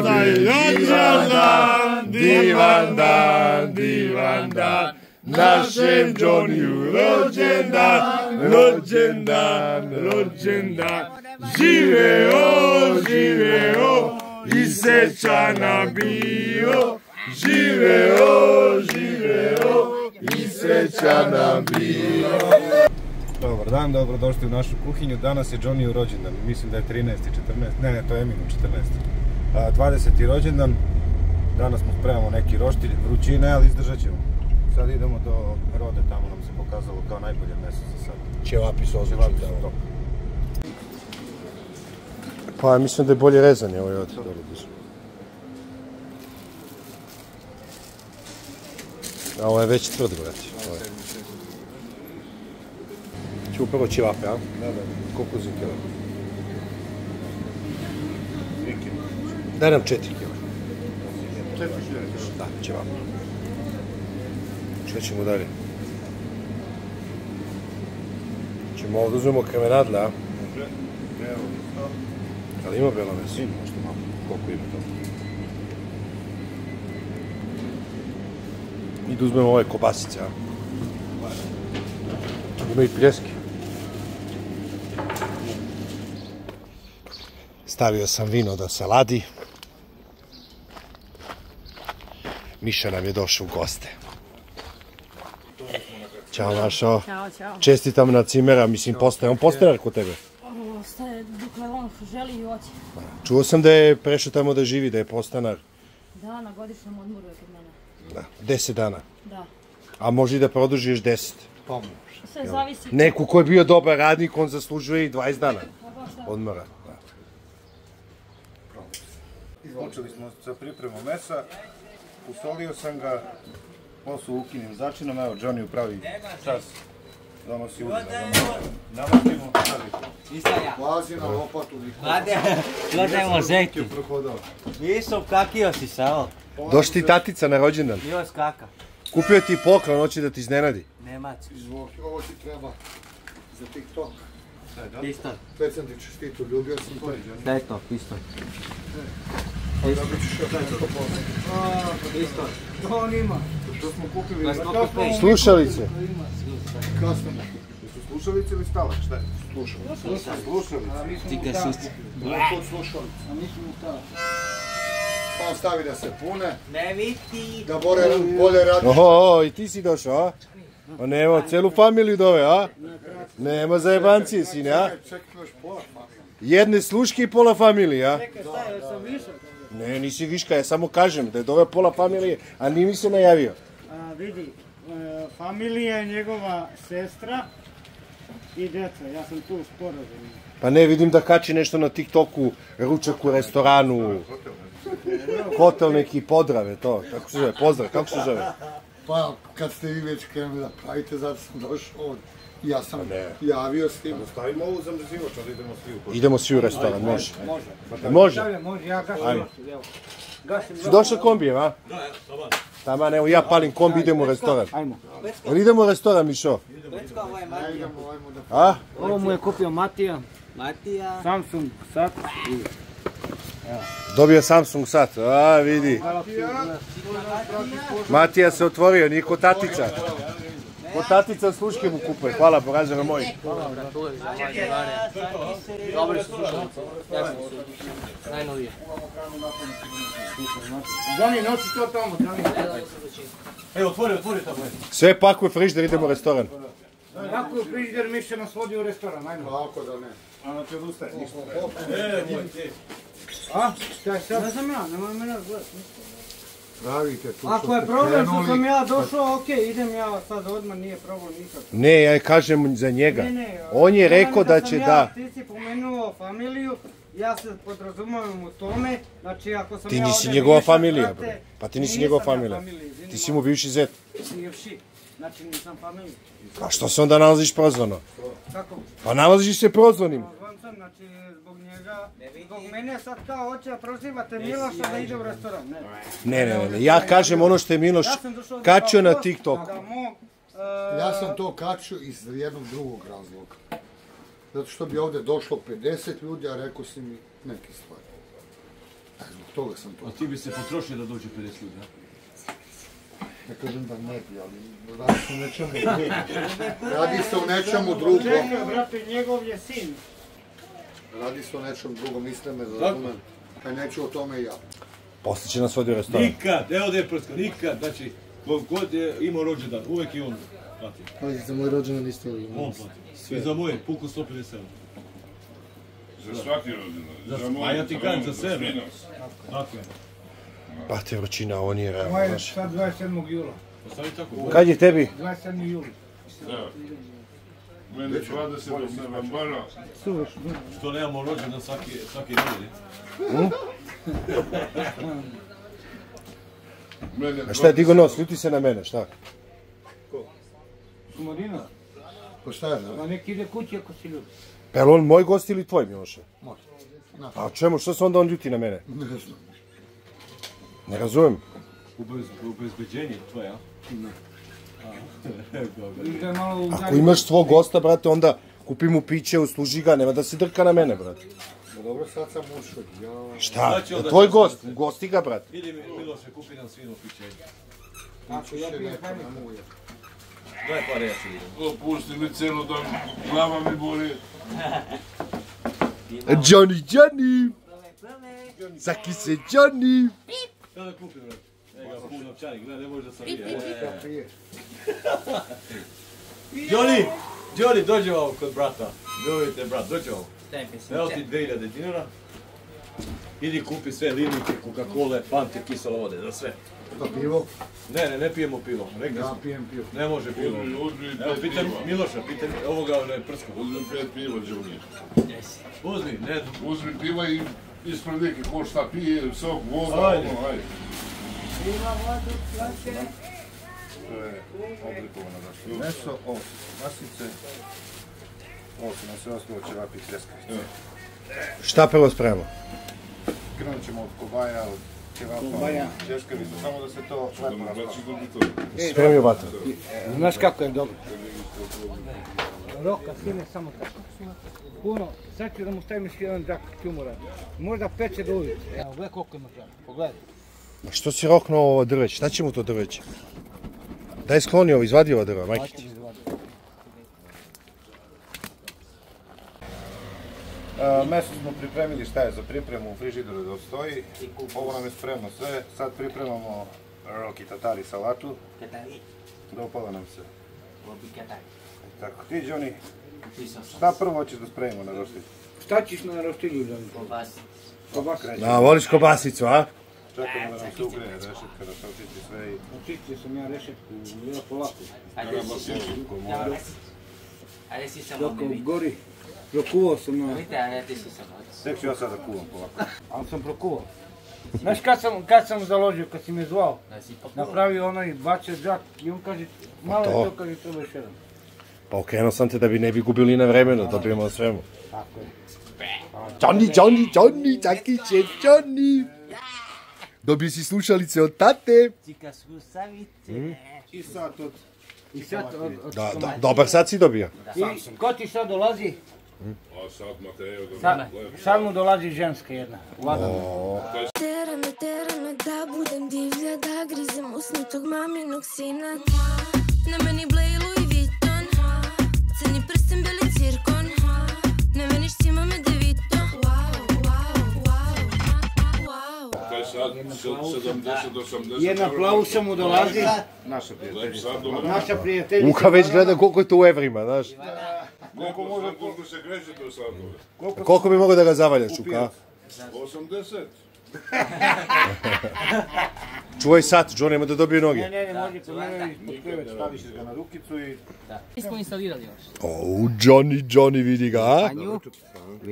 Slavlje divan dan, divan dan, divan dan. Našem Johnny rođendan, rođendan, rođendan. Živeo, živeo, i srećana bio. Živeo, živeo, i srećana bio. Dobar dan, dobrodošli u našu kuhinju. Danas je Johnny u rođendan, mislim da je 13. 14. Ne, ne, to je Eminu 14. A, 20. rođendan. Danas mu spremamo neki roštilj, vrućine, ali izdržat ćemo. Sad idemo do rode, tamo nam se pokazalo kao najbolje meso za sad. Ćevapi su su da. top. Pa mislim da je bolje rezanje ovaj od dole blizu. A ovo je već tvrd, brati. Ovo. Ću prvo ćevape, a? Da, da. Koliko Daj nam četiri kilo. Da, ćevape. Šta ćemo dalje? Ćemo ovdje uzmemo kremenadle, a? Evo. Ali ima bela meso? Ima možda malo. Koliko ima to? I da uzmemo ove kobasice, a? Ima i pljeske. Stavio sam vino da se ladi. Miša nam je došao u goste. Ćao, Mašo. Ćao, čao. Čestitam na cimera, mislim, postaje. On postaje kod tebe. Ostaje dokle on želi i hoće. Čuo sam da je prešao tamo da živi, da je postanar. Da, na godišnjem odmoru je kod mene. Da, deset dana. Da. A može i da produži još deset. Sve zavisi. Neku ko je bio dobar radnik, on zaslužuje i 20 dana Pa baš da. odmora. Da. Počeli smo sa pripremom mesa, usolio sam ga, su ukinim začinom, evo Johnny upravi čas, donosi ulje, namastimo, stavite. Lazi na lopatu niko. Gledajmo žeti. Prohodao. Nisam kakio si samo. Došli ti tatica na rođendan. Još kaka. Kupio ti poklon, hoće da ti iznenadi. Nemački. Izvoli, ovo ti treba za TikTok. Pistol. Već sam ti čestitu, ljubio sam to. Daj to, pistol. Pa ćeš još nešto. To on ima. Smo kupili? Pa. Slušalice. Kasno. Su slušalice ili stalak, šta je? Slušam. Slušalice. Tika suci. Bilo kod slušalice. A mi smo stali. Pa ostavi da se pune, Ne vidi. da bore, bolje radi. Oho, i ti si došao, a? A nema, celu familiju dove, a? Nema zajebancije, sine, a? Čekaj još pola pa. Jedne sluške i pola familije, a? Ne, nisi viška, ja samo kažem da je dove pola familije, a ni mi se najavio. A, vidi, e, familija je njegova sestra i djeca. Ja sam tu sporazum. Pa ne, vidim da kači nešto na TikToku, ručak u restoranu, hotel neki podrave, to, kako se zove, pozdrav, kako se zove? Pa kad ste vi već krenuli da pravite, zato sam došao ovdje. Ja sam ne. javio s tim. Stavimo ovu zamrzivač, ali idemo svi u poštu. Idemo svi u restoran, može. Može. Može, ja gasim. Ajmo. Si došao kombijem, a? Tama, evo ja palim kombi, idemo u restoran. Ajmo. Jel idemo u restoran, Mišo? Večko, ovo je Matija. Idemo, da... A? Ovo mu je kupio Matija, Matija. Samsung, sat. Dobio Samsung sat, a vidi. Matija se otvorio, nije ko tatica. Ko tatica sluške mu kupuje. Hvala, poražena moj. Dobri su slušalice. Ja sam su. Najnovije. Doni, nosi to tamo, Doni. Sve pakuje frižder, idemo u restoran. Ako je frižder, mi se nas vodi u restoran, ajmo. Kako da ne? Ona ti odustaje, ništa. A, šta je sad? Ne znam ja, nemoj mene gledati. Pravite tu Ako je problem što sam ja došao, okej, idem ja sad odmah, nije problem nikak. Ne, ja kažem za njega. Ne, ne, On je rekao da će ja, da... Ti si pomenuo familiju, ja se podrazumavam u tome, znači ako sam Ti ja nisi ovdje njegova familija, brate, bre. Pa ti nisi njegova ja familija. izvini, Ti si mu bivši zet. Bivši, znači nisam familija. A što se onda nalaziš prozvano? Kako? Pa nalaziš se prozvanim. Pozvan sam, znači zbog mene sad kao hoće da prozivate Miloša da ide u restoran, ne. Ne, ne, ne, ne. Ja kažem ono što je Miloš Ja kačio na gost TikTok. Da mog, e, Ja sam to kačio iz jednog drugog razloga. Zato što bi ovdje došlo 50 ljudi, a rekao si mi neke stvari. E, zbog toga sam to. A ti bi se potrošio da dođe 50 ljudi, a? Ne kažem da ne bi, ali radi se o nečemu drugom. Radi se o nečemu drugom. Čekaj, brate, njegov je sin. Radi se o nečem drugom, niste me razumeli. Pa neću o tome i ja. Posle će nas vodi u restoran. Nikad, evo da je prska, nikad, znači, ko god je imao rođendan, uvek i on plati. Ali za moj rođendan niste li On plati. I za moje, puku 150 eura. Za svaki rođendan. Za- moj a ja ti kažem za sebe. Tako je. Bate vrućina, ovo nije realno. Moje je sad 27. jula. Ostavi tako. Kad je tebi? 27. juli. Da. Mene 20 novembara. Što nemamo rođendan svaki, svaki nedelje. Mene A šta je digo nos? Ljuti se na mene, šta? Sumodina, Pa šta je? ma nek ide kući ako si ljubi. Pa je li on moj gost ili tvoj, Miloše? Moj. A čemu, što se onda on ljuti na mene? Ne znam. Ne razumem. Ubez, ubezbeđenje tvoje, a? Ne. Ako imaš svog gosta, brate, onda kupi mu piće, usluži ga, nema da se drka na mene, brate. Pa dobro, sad sam ušao. Ja... Šta? Znači, onda Tvoj gost, gosti ga, brate. Idi mi, Miloše, kupi nam svino piće. Ako ja pijem mogu ja. Daj idem. Opusti mi cijelo dan, glava mi boli. Johnny, Johnny! Zaki se Johnny! Šta da kupim, brate? Evo ga, pun novčanik, gledaj, ne može da sam vije. Prije. Johnny! Johnny, dođe ovo kod brata. Dobite, brat, dođe ovo. Evo ti 2000 dinara. Idi kupi sve linike, Coca-Cola, Fante, kisela vode, za sve. Pa pivo? Ne, ne, ne pijemo pivo. Rekli Ja smo. pijem pivo. Ne može pivo. Uzmi, uzmi Evo, pitaj piva. Miloša, pitaj ovoga, ne, prska. Uzmi pet piva, Đuni. Uzmi, ne, Uzmi piva i ispred neki ko šta pije, sok, voda, Ajde. Ono, ajde. To je oblikovano su meso, ovo su masice, ovo su na sve ostalo ćevapi i pljeskavice. Šta prvo spremamo? Krenut ćemo od kobaja, od pljeskavice, samo da se to lepo Da raspada. to. Spremio vatru. Znaš kako je dobro? Roka, sine, samo tako. Puno, sad ću da mu stavim još jedan džak ćumura. Možda peče do ulice. Evo, gledaj koliko ima žara. Pogledaj. Ma što si roknuo ovo drveće? Šta će mu to drveće? Daj skloni ovo, izvadi ovo drva, majke ti. E, meso smo pripremili šta je za pripremu u frižideru da stoji. Ovo nam je spremno sve. Sad pripremamo roki tatari salatu. Dopala nam se. Tako, ti Johnny, šta prvo hoćeš da spremimo na roštilj? Šta ćeš na roštilju da mi? Kobasa. A, voliš kobasicu, a? Čekamo da nam se ugreje rešetka, da se očisti sve i... Očistio sam ja rešetku, ja polako. Adesso siamo Dok beviti. gori. Prokuvao sam na... Vedete, adesso siamo. Tek ću ja sada kuvam polako. Ali sam prokuvao. Znaš kad sam, kad sam založio, kad si me zvao? Da si pa Napravio onaj, bacio džak i on kaže, malo je to. to, kaže, treba još jedan. Pa okrenuo sam te da bi ne bi gubili na vremenu, da dobijemo na svemu. Tako je. Johnny, Johnny, Johnny, taki će Johnny. Dobio si slušalice od tate. Cica slušalice. I sad od... I sad, od, od, Da, da, dobar sad si dobio. I ko ti sad dolazi? A sad Mateo da Sad, sad mu dolazi ženska jedna. Lagano. Tera me, tera me da budem divlja Da grizem usnutog maminog sina Na meni Blej Louis Vuitton Crni prsten, beli cirkon Na meni štima me 70-80 Jedna plavuša mu dolazi, Naša prijateljica. Naša prijateljica. Luka već gleda koliko je to u evrima, znaš. koliko može, koliko se kreće to sad? Koliko bi mogao da ga zavaljaš, Čuka? 80. Čuvaj sat, John nema da dobije Ne, noge. ne, ne, može kod mene ispod krevet. Staviš ga na rukicu i... Nismo instalirali još. O, Johnny, Johnny, vidi ga, a?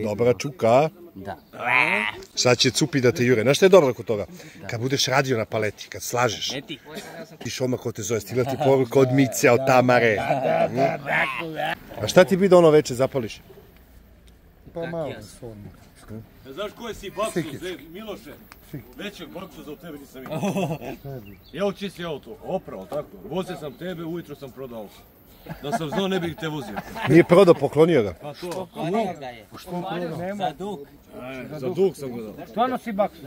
Dobra čuka. Da. Sad će cupi da te jure. Znaš šta je dobro kod toga? Kad budeš radio na paleti, kad slažeš, Eti. tiš odmah ko te zove, stigla ti poruka od Mice, od Tamare. A šta ti bi da ono veče zapališ? Pa malo. Ne znaš ko je si baksu, Zed, Miloše? Većeg baksu za tebe nisam vidio. Ja učistio auto, oprao, tako. Vozio sam tebe, ujutro sam prodao. Da sam znao ne bih te vozio. Nije prodao, poklonio ga. Pa to. Za dug. Za dug sam ga dao. Stvarno si baks.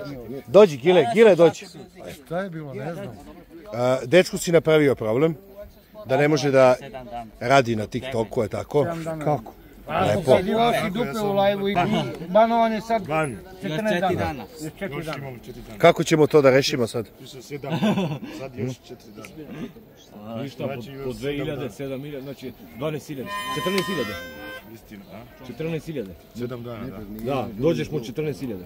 Dođi, Gile, Gile, dođi. Šta je bilo, ne znam. A, dečku si napravio problem. Da ne može da radi na TikToku, je tako? Kako? Lepo. Sjedio si dupe u lajvu i banovan je sad 14 dana. Još 4 dana. Kako ćemo to da rešimo sad? Ništa, po, po 2000, 7000, znači 12.000, 14.000. Istina, a? 14.000. Sedam dana, da. Da, dođeš mu 14.000.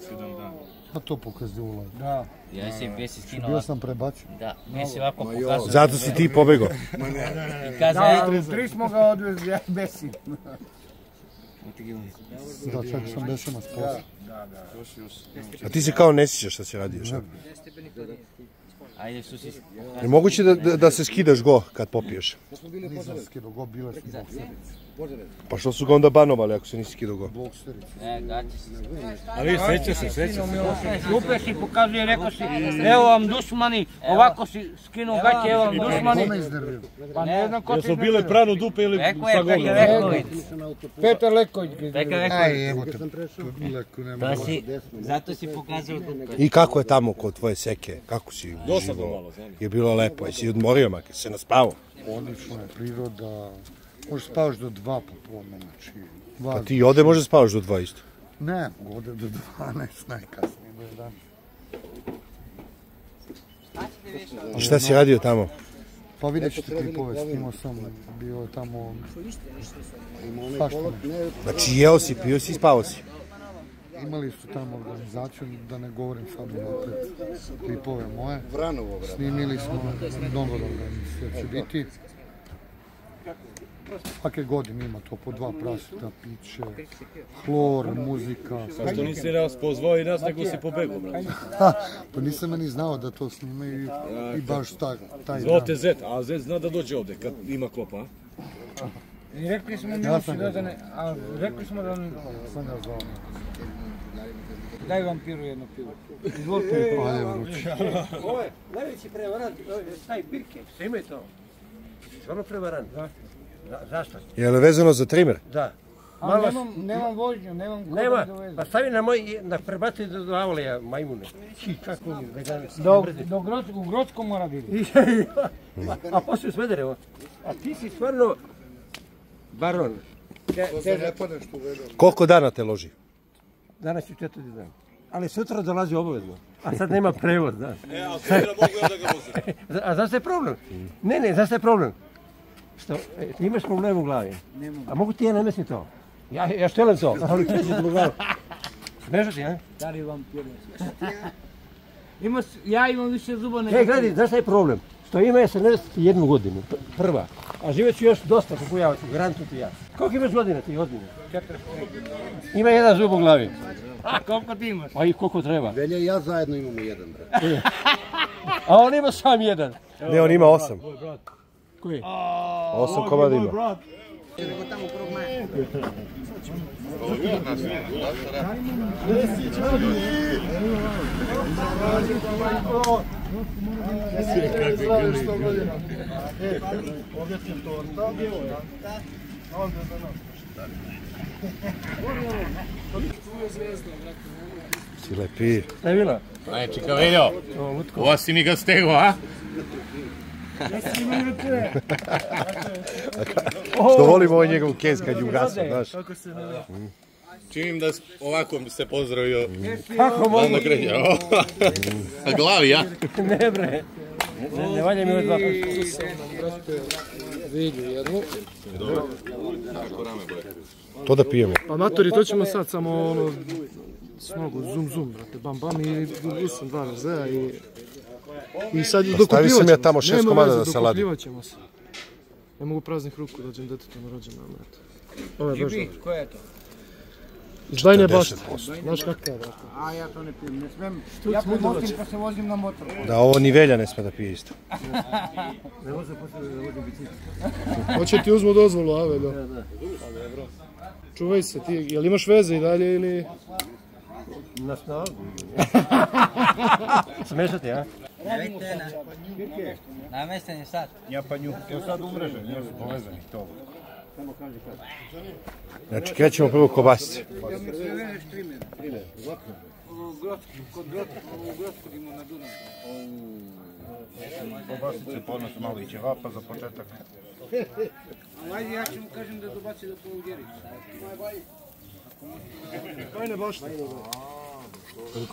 Sedam dana. A to pokazuje ulaz. Da. Ja si besi skinuo Bio sam prebacio. Da, mi si ovako pokazao. Zato si ti pobego. I kazao, Da, u tri smo ga odvezli, ja besim. Da, čak sam s posla. A ti se kao ne sjećaš šta si radio, šta? ajde su si... Je moguće da, da, da se skidaš go kad popiješ? Nisam skido go, bile su. Pa što su ga onda banovali ako se nisi skidao go? Bokserice. E, gaći si. A vi seća se, seća se. Dupe si pokazuje, rekao si, evo vam dusmani, ovako si skinuo gaće, evo vam dusmani. Pa ne znam ko ti Jesu bile pranu dupe ili sa? Veković. Petar Leković. Je Aj, evo te, to mogu. si, zato si pokazao dupe. I kako je tamo kod tvoje seke? Kako si znam. Je bilo lepo, jesi odmorio mak, jesi se naspavao? Odlično je priroda. Možeš spavaš do dva popodne, znači. Dva, Pa ti ovde možda spavaš do dva isto. Ne, ovde do 12 najkasnije, do 11. I šta si radio tamo? Pa vidjet ćete klipove, snimao sam, bio tamo... Svašta nešto. Znači jeo si, pio si i spavao si. Imali su tamo organizaciju, da ne govorim sad unapred, klipove moje. Vranovo, Snimili smo mnogo organizacija će biti. Сваке години има тоа по два прасета, пиче, хлор, музика. Зашто не си нас позвао и нас некој си побегол, брат? Па нисам ни знао да тоа снима и, и баш така. Звоте Зет, а Зет зна да дојде овде, кад има копа, а? И рекли сме ми да, да не, а рекли сме да не... Сам ја звао Дај вам пиро едно пиво. Изволте. Ајде, вруче. Ове, највеќи преварант, тај бирке, тоа. Сварно преварант. Да. Da. Zašto? Je li vezano za trimer? Da. A Malo nemam, nemam vožnju, nemam koga Nema, da pa stavi na moj, na prebaci do, do Avalija majmune. Či, kako mi, da ga Do, do Groc, u Grocko mora biti. a, a poslije Smederevo. A ti si stvarno baron. Te, te, Koliko dana te loži? danas je četvrti dan. Ali sutra dolazi obavezno. A sad nema prevoz, znaš. E, a sutra mogu ja da ga vozim. A znaš šta je problem? Ne, ne, znaš šta je problem? Što, e, ti imaš problem u glavi. A mogu ti ja namestiti to? Ja, ja štelim to, ali kreće u glavu. Smeša ti, a? Stari vam piru. Ima, ja imam više zuba nego... E, gledaj, znaš šta je problem? Što ima je 71 godinu, pr- prva. A živet ću još dosta, kako ja hoću, garantujem ti ja. Koliko imaš godina ti godine? 45. Ima jedan zub u glavi. A koliko ti imaš? A i koliko treba. Velja i ja zajedno imamo jedan, brat. A on ima sam jedan. Ne, on ima osam. Koji? Osam komada ima. Si lepi. Šta je bilo? Aj, čeka Veljo, ovo si mi ga stego, a? Što volim ovaj njegov kez kad je ugasao, znaš. Činim da ovako se pozdravio. Kako mogu? Na glavi, ja? Ne bre. Ne, ne valja mi ove dva prsta. To da pijemo. Pa matori, to ćemo sad samo ono, s nogu, zum zum, brate, bam bam i usam dva razreja i... I sad Pa dokupljivat stavio sam ćemo ja se. tamo šest Nema komada veze, da se ladi. dokupljivat ćemo se. Ne mogu praznih ruku dođem detetu na rođendan, brate. Ovo je baš dobro. koja je to? Ždajne bašte. Znaš kako je, brate. A ja to ne pijem, ne smem. Ja premotim pa se vozim na motoru. Da ovo ni Velja ne sme da pije isto. Ne može poslije da vodi bicikl. Hoće ti uzmu dozvolu, a veljo. Čuvaj se ti, jel imaš veze i dalje ili... Na snagu. Smešati, a? Radimo sad. Namestan je sad. Ja pa nju. Evo sad umrežen, jer su povezani to. Samo kaži kad. Znači, krećemo prvo kobasice. U Grodsku, kod Grodsku, u Grodsku idemo na Dunav. Kobasice podnose malo i ćevapa za početak. Ali ajde, ja ću mu kažem da dobaci do polugeri. Ajde, baš te.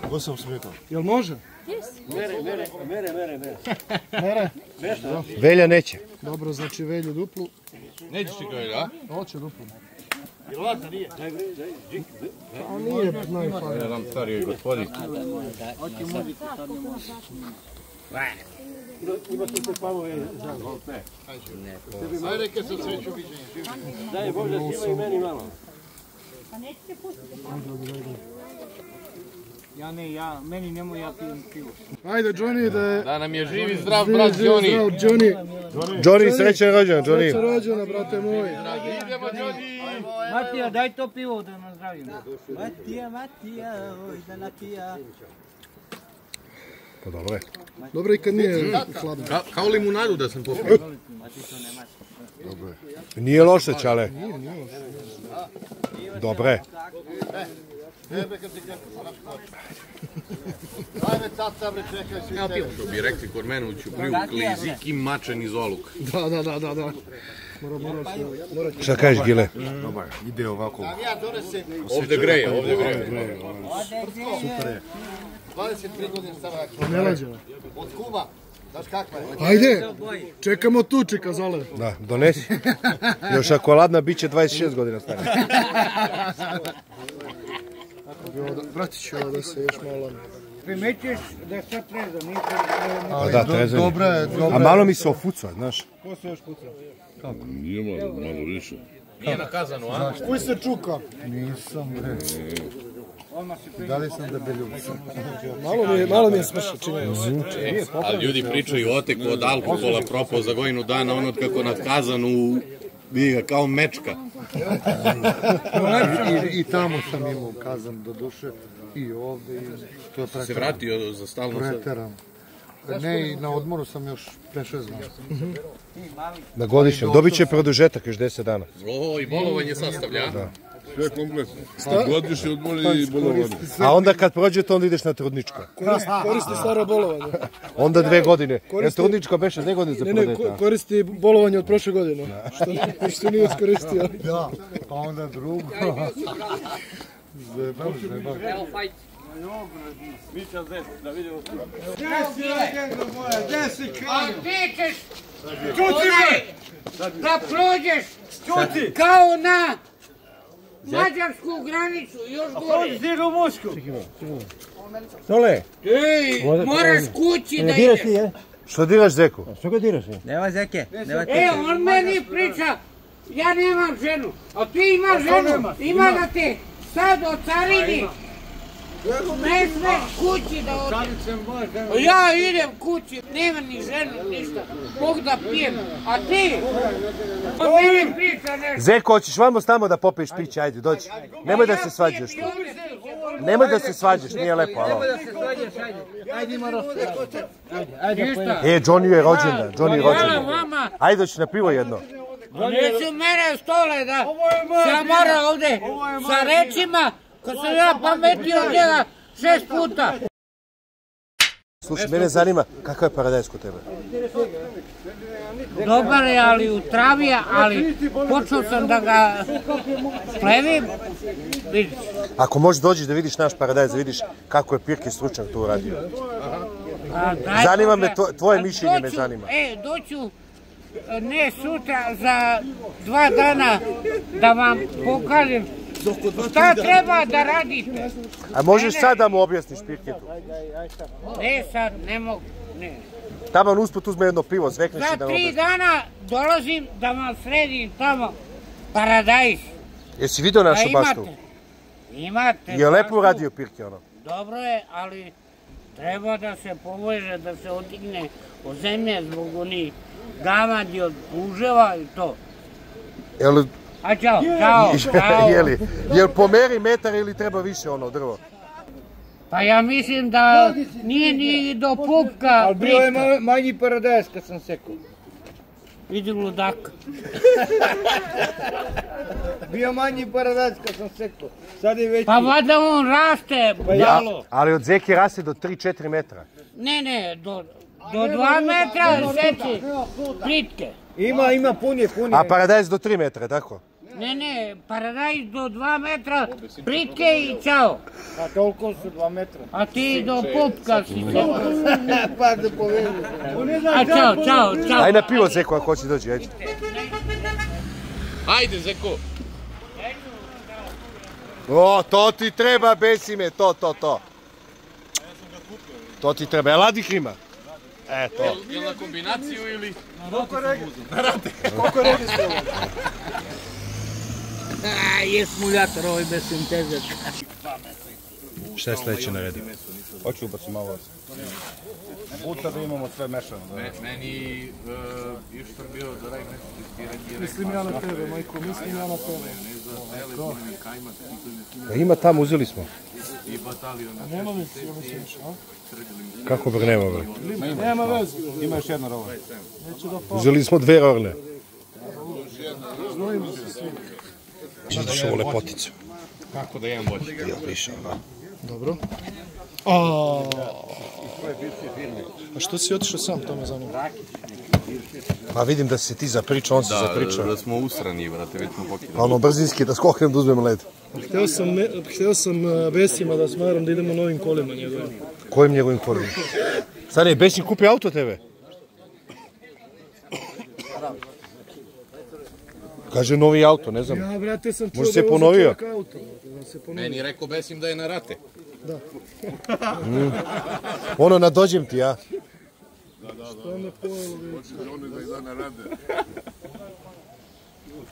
Kako sam sam rekao? Jel može? Mere, mere, mere, mere, mere. Mere? Velja neće. Dobro, znači velju duplu. Nećeš ti kao a? Hoće duplu. Jel ladna nije? Daj, daj, daj. A nije najfajnije. Ja nam stariji gospodin. Hoće muziku, sad ne može. Ima tu se pavove za ne. Ajde, kad se sreću viđenje. Daj Bože, svima i meni malo. Pa nećete pustiti. Ja ne, ja, meni nemoj, ja pijem pivo. Ajde, Johnny, da je... Da nam je živi zdrav brat Johnny. Zdrav, Johnny. Johnny, srećan rođendan, Srećan Johnny. rođena, brate moj. Idemo Johnny. Matija, daj to pivo da nas zdravimo. Matija, Matija, oj da natija. Pa dobro je. Dobro i kad nije hladno. Ka, kao limunadu da sam popio. Nije loše, čale. Dobre. Ajde, tata, bre, čekaj, svi tebe. Što bi rekli kod mene u Ćupriju, klizik i mačan iz oluk. Da, da, da, da, da. Mora, mora mora Šta kažeš, Gile? Dobar, ide ovako. Ovde greje, ovde greje. Super je. 23 godine stara. Ne lađe. Od kuma. Znaš kakva je? Ajde, čekamo tu, čeka Zale. Da, donesi. Još ako je ladna, bit će 26 godina stara. Vratit ću da se još malo... Primećuješ da je sad trezan, nije A da, trezan. Dobra je, dobra A malo mi se ofuca, znaš. Ko se još puca? Nije malo, malo više. Nije nakazano, a? Kuj se čuka? Nisam, bre. Da li sam debeljuca? Malo mi je, malo mi je smršao, čini mi se. Ali ljudi pričaju o teku od alkohola propao za godinu dana, ono kako nakazanu vidi ga kao mečka. I, I tamo sam imao kazan do duše i ovde i to je Se preterano. vratio za stalno sad. Preterano. Ne, i na odmoru sam još pre šest dana. Na godišnjem. Dobit će produžetak još 10 dana. O, i bolovanje sastavlja. a? Sve kompletno. Godišnje odmori i bolovanje. A onda kad prođe to, onda ideš na trudničko. Koristi, koristi staro bolovanje. Onda dve godine. Jer Koristi- trudničko beše dve godine za Ne, ne, prodeta. koristi bolovanje od prošle godine. Što, što nije iskoristio. Da, pa onda drugo. Zebam, zebam. Mića zet, da vidimo. A ti ćeš onaj, da prođeš kao na mađarsku granicu, još gore. Stigu u mušku. Stole, Ej, moraš kući da ideš. ti? Što diraš, Zeko? Što ga diraš? Nema zeke, nema E, on meni priča, ja nemam ženu, a ti imaš ženu, ima da te sad o carini, ne smeš kući da odeš. Ja idem kući, nema ni ženu, ništa, mogu da pijem, a ti, on meni priča nešto. Zeko, hoćeš vamo s nama da popiješ piće, ajde, dođi. Nemoj da se svađaš. Nemoj da se svađaš, nije lepo, alo. da se svađaš, ajde, ajde ima rosta. Ajde, ajde. E, Johnny je rođendan, Johnny je rođendan. vama. Ajde, doći na pivo jedno. Neću mene stole da se mora ovde sa rečima, kad sam ja pametio njega šest puta. Slušaj, mene zanima kakav je paradajz kod tebe. Dobar je, ali u travi je, ali počeo sam da ga plevim. Vidiš, Ako možeš dođeš da vidiš naš paradajz, da vidiš kako je Pirke stručan to uradio. Zanima me, tvoje A mišljenje me zanima. E, doću ne sutra, za dva dana da vam pokažem šta treba da radite. A možeš sad da mu objasniš Pirketu? Ne sad, ne mogu, ne. Tamo on usput uzme jedno pivo, zvekneš Za i da mu tri dana dolazim da vam sredim tamo paradajz. Jesi vidio našu baštu? imate. Je lepo baštu. uradio Pirke ono. Dobro je, ali treba da se poveže, da se odigne od zemlje zbog onih gamadi od puževa i to. Jel, A čao, čao, čao. je li, jel pomeri metar ili treba više ono drvo? Pa ja mislim da nije ni do pupka Ali bio je manji paradajz kad sam sekao. Vidi ludak. Bio manji paradajz kad sam sekao. Sad je veći. Pa valjda on raste, Pa ja-. Ali od zeke raste do 3-4 metra. Ne, ne, do, do dva metra seći britke. Ima, ima, pun je, pun je. A paradajz do 3 metra, tako? Ne, ne, paradajz do dva metra britke i čao. Pa toliko su dva metra. A ti do pupka si pa da povedu. A čao, čao, čao. Aj na pivo zeko ako hoće dođi, ajde. Ajde, Zeko. O, to ti treba, besi me, to, to, to. To ti treba, jel Adi ima? E, to. Jel na kombinaciju ili? Na rate. Koliko rege ste ovo? A, je smuljator ovaj bez sinteze. Šta je sledeće na redu? Hoću ubacim malo. Buta da imamo sve mešano. Me- Meni uh, ištar bio da raj nešto testiranje. Mislim ja na tebe, majko, mislim ja na tebe. E, Ima tamo, uzeli smo. I batalio na Nema veze, ja mislim, a? Kako bre nema bre? Nema veze. Ima još jedna rola. Uzeli smo dve orle. Znojimo se svi. Vidiš ovo lepoticu. Kako da imam bolje? Jel piše, da. Dobro. A, a što si otišao sam, to me zanima. Pa vidim da se ti zapričao, on se Da, zapričao. da smo usrani, brate, već smo pokidali. Pa ono brzinski da skoknem da uzmem led. Hteo sam, me, hteo sam uh, Besima da smaram da idemo novim kolima njegovim. Kojim njegovim kolima? Stane, Besin kupi auto tebe? Kaže novi auto, ne znam. Ja, brate, sam čuo Možda da se je ponovio. auto. Da se ponovio. Meni je rekao Besim da je na rate. Da. Mm. Ono, nadođem ti, ja da, Što me pojelo, već. Oni da i dana rade.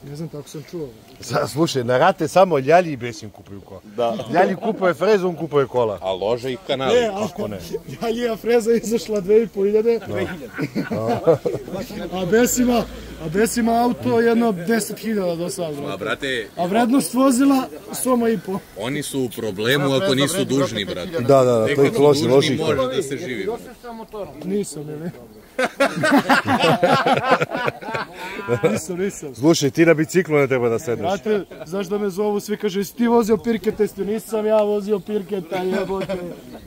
Ne znam, tako sam čuo. Sa, slušaj, na rate samo Ljalji i Besim kupuju kola. Da. Ljalji kupuje frezu, on kupuje kola. A lože i kanali. Ne, a, Kako ne? Jaljija freza izašla 2500. A Besima, a Besima auto jedno 10.000 do sad, A brate. brate, A vrednost vozila soma i po. oni su u problemu ako nisu dužni, brate. Da, da, da, to su loži, dužni, loži to. Može da se živi. Nisam, ili? nisam, nisam. Slušaj, ti na biciklu ne treba da sedneš. Znate, znaš da me zovu, svi kažu, jesi ti vozio pirket, jesi nisam ja vozio pirketa, jebote.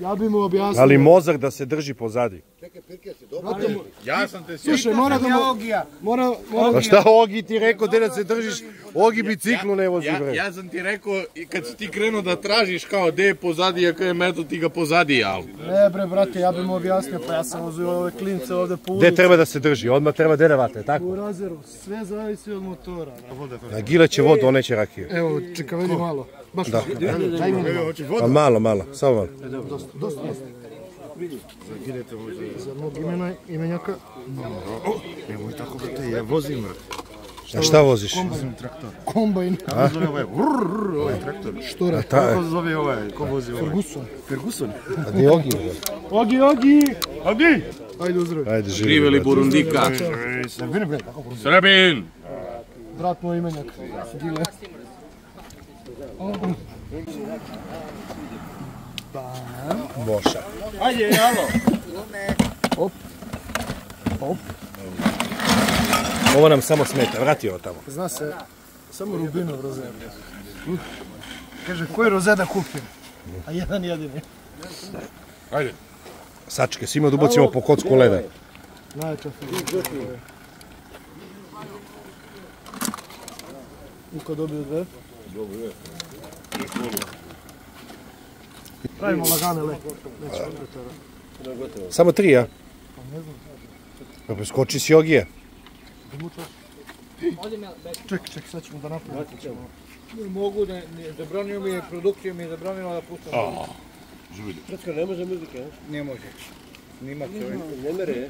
Ja bi mu objasnio. Ali mozak da se drži pozadi. Brate, Ja sam te Slušaj, mora da mu... Mora, mora... Pa šta Ogi ti rekao, gde da se držiš? Ogi biciklu ne vozi, Ja, bre. ja sam ti rekao, i kad si ti krenuo da tražiš kao gde je pozadi, ako je meto ti ga pozadi, al. Ne bre, brate, ja bi mu objasnio, pa ja sam vozio ove klince ovde po Gde treba da se drži? Odmah treba derevate, tako? U razeru, sve zavisi od motora. Na gile će vodu, on neće rakiju. Evo, čekaj, vidi malo. Baš Da. Daj mi malo. Pa malo, malo, samo malo. Dosta, dosta, dosta. Za mog imena, imenjaka. Evo i tako brate, ja vozim brate. A šta voziš? Vozim traktor. Kombajn. Kako zove ovaj? Vrrr, ovaj traktor. Što radi? ta- Kako zove ovaj? Ko vozi ovaj? Ferguson. Ferguson. A di Ogi? Ogi, Ogi! Ogi! Ajde uzdrav. Ajde, živi. Živeli. Burundika. Srbin, bre, kako Burundika? Srbin! Brat moj imenjak. Gile. Boša. Ajde, jalo. Op. Op. Ovo nam samo smeta, vrati ovo tamo. Zna se, samo Rubinov roze. Kaže, koji roze da kupim? A jedan jedini. Ajde. Sačke, svima da ubacimo po kocku leda. Najjača firma. Uko dobio dve? Dobro, Pravimo lagane le. Samo tri, ja? Pa ne znam. Pa preskoči si Ogije. Ček, ček, sad ćemo da napravimo. Ne mogu da, ne, zabranio mi je, produkcija mi je zabranila da pustam. A, Pretka, ne može muzike, ne? Ne može. Snimat se ovim. Ne mere.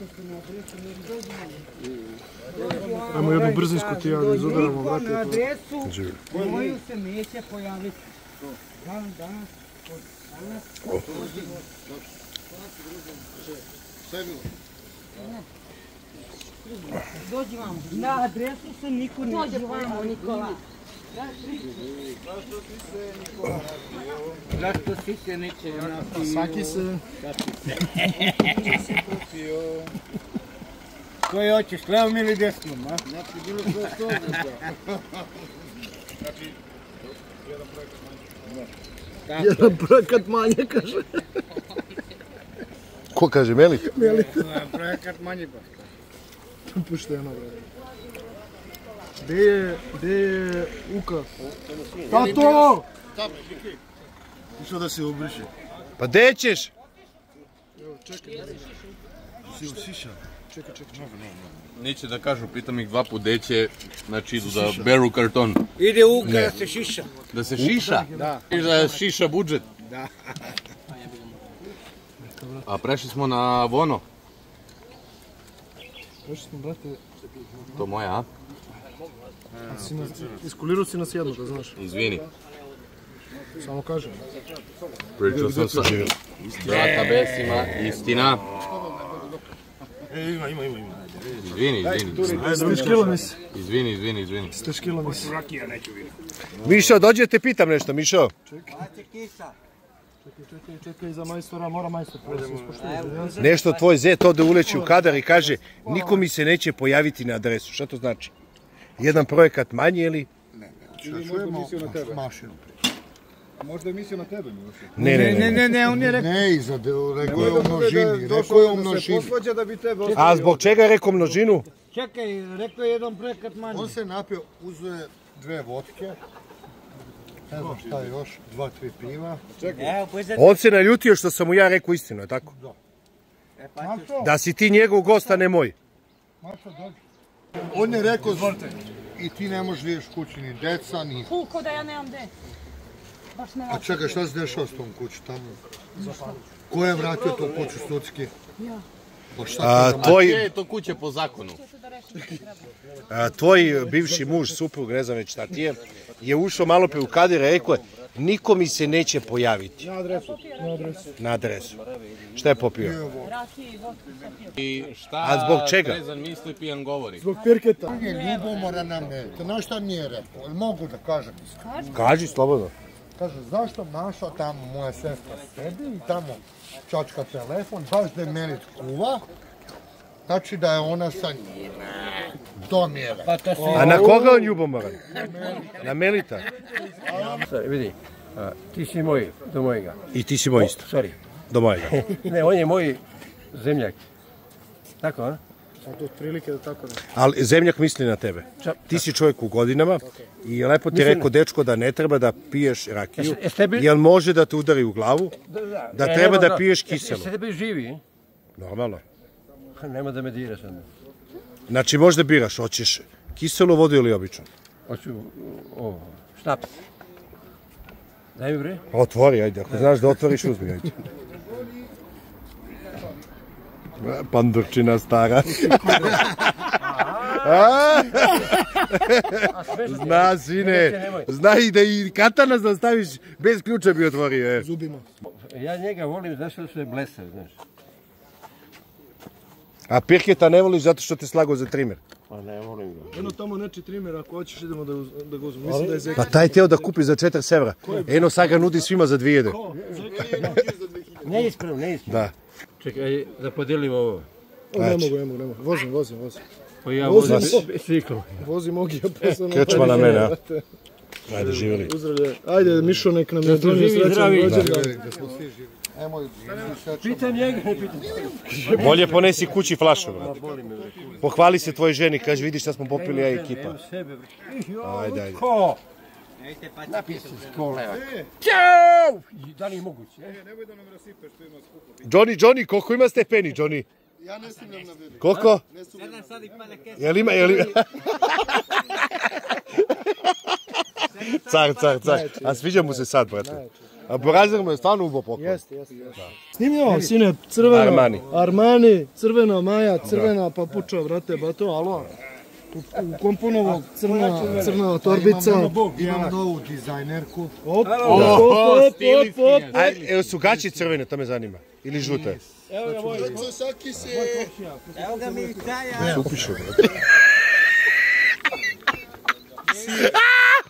Ajmo jednu brzinsku ti ja da izudaramo, Na brate. adresu Živi. moju se neće pojaviti. Dan danas, od danas, Dođi vamo. Na adresu se niko ne Dođi vamo, Nikola. Zašto si se neće napio? Saki se. Napio. Koji hoćeš, levom ili desnom, a? Znači, bilo sve to da. Tako Jedan projekat manje, kaže. Ko kaže, Melit? Melit. Projekat manje pa. Pušteno, bre. Gde je, gde je Uka? Tato! Išao da se ubriše. Pa gde ćeš? Evo, čekaj. Si usišao. Čekaj, čekaj, čekaj. Neće da kažu, pitam ih dva put, gde će, znači idu da beru karton. Ide Uka Ne. da se šiša. Da se šiša? Da. I da šiša budžet. Da. A prešli smo na Vono. Došli smo, brate, To moja, a? Si iskulirao si nas jedno, da znaš. Izvini. Samo kažem. Pričao sam sa brata Besima, istina. E, ima, ima, ima, ima. Izvini, izvini. Steškilo mi se. Izvini, izvini, izvini. Steškilo mi se. Rakija neću vidjeti. Mišo, dođe te pitam nešto, Mišo. Čekaj, čekaj, čekaj, za majstora, mora majstor. Nešto tvoj zet ode uleći u kadar i kaže niko mi se neće pojaviti na adresu. Šta to znači? Jedan projekat manje ili? Ili možda mislio na tebe. Mašinu. Možda je mislio na tebe, Miloše. Ne, ne, ne, ne, ne, on je rekao... Ne, iza, rekao je u množini, rekao je u množini. posvađa da bi tebe A zbog čega je rekao množinu? Čekaj, rekao je jedan projekat manje. On se napio, uzeo je dve vodke, ne znam šta još, dva, tri piva. Evo, pa On se naljutio što sam mu ja rekao istinu, je tako? Mašo, Da si ti njegov gost, a ne moj. Mašo, dođi. On je rekao, i ti ne možeš vidjeti kući ni deca, ni... Hu, ko da ja nemam gde. Baš ne A čekaj, šta se dešava s tom kući tamo? Ko je vratio tu kuću sudski? Ja. Pa šta A, tvoj, je to kuće po zakonu? a, tvoj bivši muž, suprug, ne znam već šta ti je, je ušao malo pre u kadir i rekao je, niko mi se neće pojaviti Na adresu. Na adresu. na adresu. Šta je popio? I šta A zbog čega? Trezan misli, pijan govori. Zbog pirketa. On je ljubomora na mene. Znaš šta mi je rekao? Mogu da kažem? Kaži slobodno. Kaže, zašto Maša tamo, moja sestra sedi i tamo čačka telefon, baš da je Melit kuva, znači da je ona sa njim. To mi je rekao. A na koga on ljubomoran? Na Melita. Sad, vidi, a, ti si moj, do mojega. I ti si moj isto. Sorry. Do mojega. ne, on je moj zemljak. Tako, a? To otprilike da tako ne. Ali zemljak misli na tebe. Ti si čovjek u godinama i lepo ti je Mislim- rekao dečko da ne treba da piješ rakiju. Jesi tebi- Jel može da te udari u glavu? Da E, treba nema da piješ kiselo. Jesi tebi živi? Normalno. Nema da me diraš onda. Znači možda biraš, hoćeš kiselu vodu ili običnu. Hoću, ovo, štaps. Daj mi bre. Otvori, ajde, ako znaš da otvoriš, uzmi, ajde. Pandurčina stara. A? Zna, sine. Zna i da i katana da staviš bez ključa bi otvorio. E. Zubima. Ja njega volim, znaš što je blesav, znaš. A Pirketa ne voliš zato što te slago za trimer. Pa ne volim ga. Eno tamo neči trimer, ako hoćeš idemo da, da ga uzmemo. Mislim da je Zeki. Pa taj teo da kupi za 4 sevra. Eno sad ga nudi svima za 2000. Ne ispravno, ne ispravno. Da. Čekaj, da podijelimo ovo. O, ne mogu, ne mogu, ne mogu. Vozim, vozim, vozim. Pa ja Vozim, vozim biciklom. Vozim Ogija posebno. Krčma na mene, a? Ajde, živjeli. Uzdravlje. Ajde, Mišo, nek nam Da je su donio živi i srećan zdravi. rođendan. Da smo svi živi. Pitam njega, ne pitam. Bolje ponesi kući flašu, brate. Pohvali se tvoj ženi, kaže vidi šta smo popili ja i ekipa. Ajde, ajde. Ko? Napij se s koleva. Ćao! Da li je moguće? e? Nemoj da nam rasipeš, tu ima skupo. Johnny, Johnny, koliko ima stepeni, Johnny? Ja ne sumnjam na vidi. Koliko? Ne sumnjam. Jel ima, jel ima? car, car, car. A sviđa mu se sad, brate. A Borazer mu je stvarno ubo poklon. Jeste, jeste. Snimi ovo, sine, crveno. Armani. Armani, crvena maja, crvena papuča, brate, bato, alo. U, u komponovog crna, crna torbica. Imam novu dizajnerku. Op, op, op, op, op, op. Evo su gaći crvene, to me zanima. Ili žute? Evo ga moj. Saki se. Evo ga mi caja. Upišu, brate.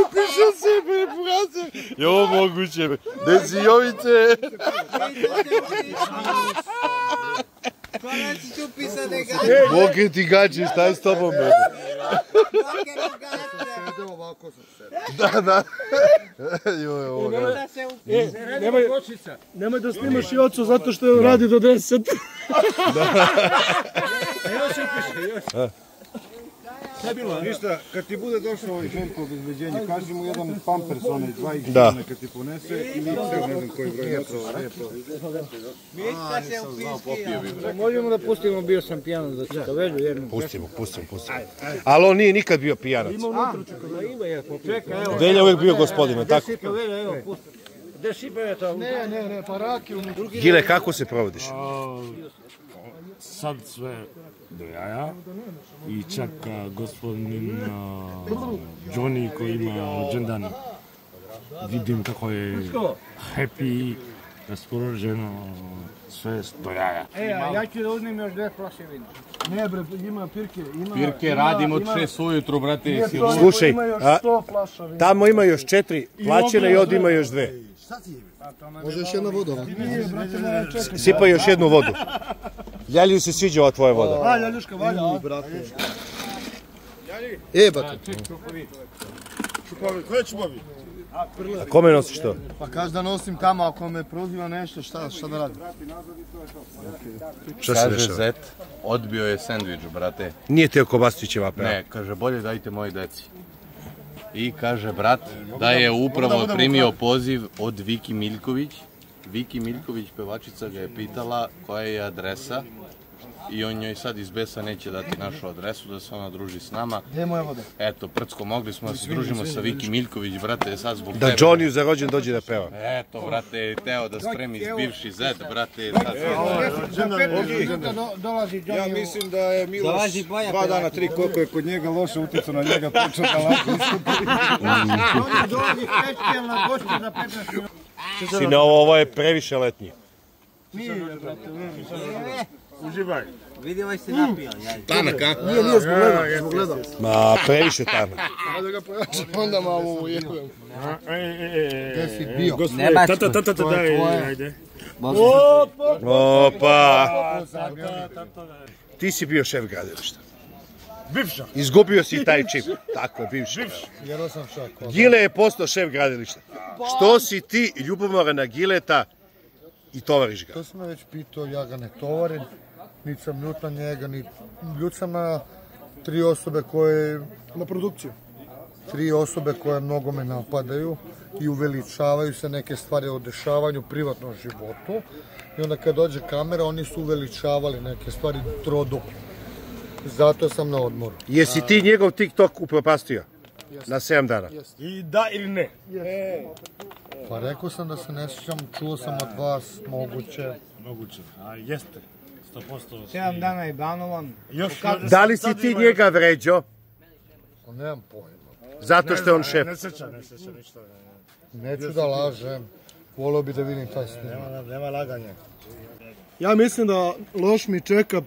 Upišao se, bre, brate. Je ovo moguće, bre? Desi Jovice. Konac ću pisati neka. Boke ti gači, šta je s tobom, bre? Da, da. Joj, ovo ga. E, nemoj, nemoj da snimaš i ocu zato što radi do 10. Evo se upiše, još. Šta je bilo? Ništa, kad ti bude došao ovaj Željko obezbeđenje, kaži mu jedan pampers, onaj dva ih Da. neka ti ponese i mikser, ne znam koji broj metrova, lijepo. Mitka se upiski. Možemo da pustimo, bio sam pijan za čitavežu jednu. Pustimo, pustimo, pustimo. Ali on nije nikad bio pijanac. Ima unutra čokolada, ima ja popio. Čekaj, evo. Velja je uvijek bio gospodin, tako? Gde sipa velja, evo, pusti. Gde sipa je to? Ne, ne, ne, pa raki u drugi. Gile, kako se provodiš? Sad sve do jaja i čak a, gospodin a, Johnny koji ima rođendan vidim kako je happy, raspoloženo, sve do jaja. E, a ja ću da uzmem još dve flaše vina. Ne bre, ima pirke. Ima, Pirke ima- radim od ima- 6 ujutru, brate, lud. Slušaj, ima još a, 100 flaša vina. tamo ima još četiri plaćene i ovdje ima još dve. Može još jedna voda? Nije, brate, moram čekati. Sipaj još jednu vodu. Ljalju se sviđa ova tvoja voda. A, Ljaljuška, valja, a? E, bate. Čupavi, koje čupavi? A kome nosiš to? Pa kaži da nosim tamo, ako me proziva nešto, šta, šta da radim? Šta se Kaže dešava? Zet, odbio je sendvič, brate. Nije teo Kobastićeva peva. Ne, kaže, bolje dajte moji deci. I kaže, brat, da je upravo primio poziv od Viki Miljković. Viki Miljković, pevačica, ga je pitala koja je adresa i on njoj sad iz besa neće dati našu adresu da se ona druži s nama. Gdje je moja voda? Eto, Prcko, mogli smo da se družimo sa Viki Miljković, brate, sad zbog Da tebe. Johnny za rođen dođe da peva. Eto, brate, teo da spremi bivši zed, brate, sad Za 15 minuta do- dolazi Johnny Ja mislim da je Miloš dva dana, tri koliko je kod njega loše utjecao na njega, počeo da lako istupi. Johnny dolazi specijalna gošća za 15 minuta. Sine, ovo, ovo je previše letnji. Nije, brate, ne. Uživaj. Vidi ovaj se napio. jaj. Tanak, a? Nije, nije, zbog gleda, zbog gleda. Ma, previše tamo. Ajde ga pojačam, onda malo ujebem. Gdje si bio? Ne baš. Tata, tata, tata, To je daj, tvoje. ajde. Opa! Ti si bio šef gradilišta. Bivša. Izgubio si taj čip. Tako je, bivši. Vjerao sam šak. Gile je postao šef gradilišta. Što si ti ljubomoran na Gileta i tovariš ga? To sam već pitao, ja ga ne tovarim, niti sam ljut na njega, ni ljut sam na tri osobe koje, Na produkciju. tri osobe koje mnogo me napadaju i uveličavaju se neke stvari o dešavanju privatnom životu. I onda kad dođe kamera, oni su uveličavali neke stvari troduplo. Zato sam na odmoru. Jesi ti njegov TikTok upropastio? Na 7 dana. I da ili ne? Pa rekao sam da se ne sjećam, čuo sam od vas, moguće. Moguće, a jeste. 100% si- 7 dana je banovan. Još, Da li si ti njega vređo? Pa nemam pojma. Zato što je on šef. Ne sjeća, ne sjeća ništa. Neću da lažem. Volio bi da vidim taj snimak. Nema, nema laganja. Ja mislim da loš mi čeka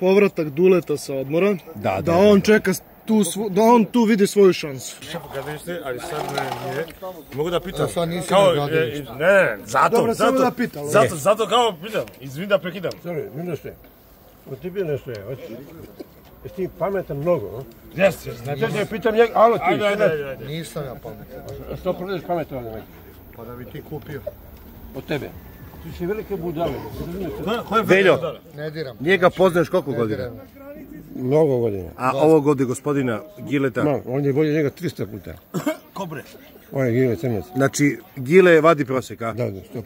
povratak Duleta sa odmora. Da, da da. on čeka tu, svo- da on tu vidi svoju šansu. Gradilište, ali sad ne, nije. Mogu da pitam? Sad nisi kao, na e, Ne, zato, Dobro, zato, da pitam. zato, zato kao pitam, izvim da prekidam. Sorry, Miloše, od ti bio nešto je, hoći. Jesi ti pametan mnogo, no? Jes, jes, Znači, da pitam njega, alo ti, Ajde, ajde, ajde, ajde. Nisam ja pametan. što prodaš pametan ovdje, Pa da bi ti kupio. od tebe. Ti si velike budale. Veljo, Ne diram. njega poznaješ koliko Ne godina? diram. Mnogo godina. A ovo godi gospodina Gileta? Ma, on je bolje njega 300 puta. Kobre. On je Gile Crnac. Znači, Gile vadi prosjek, a? Da, da, 100%.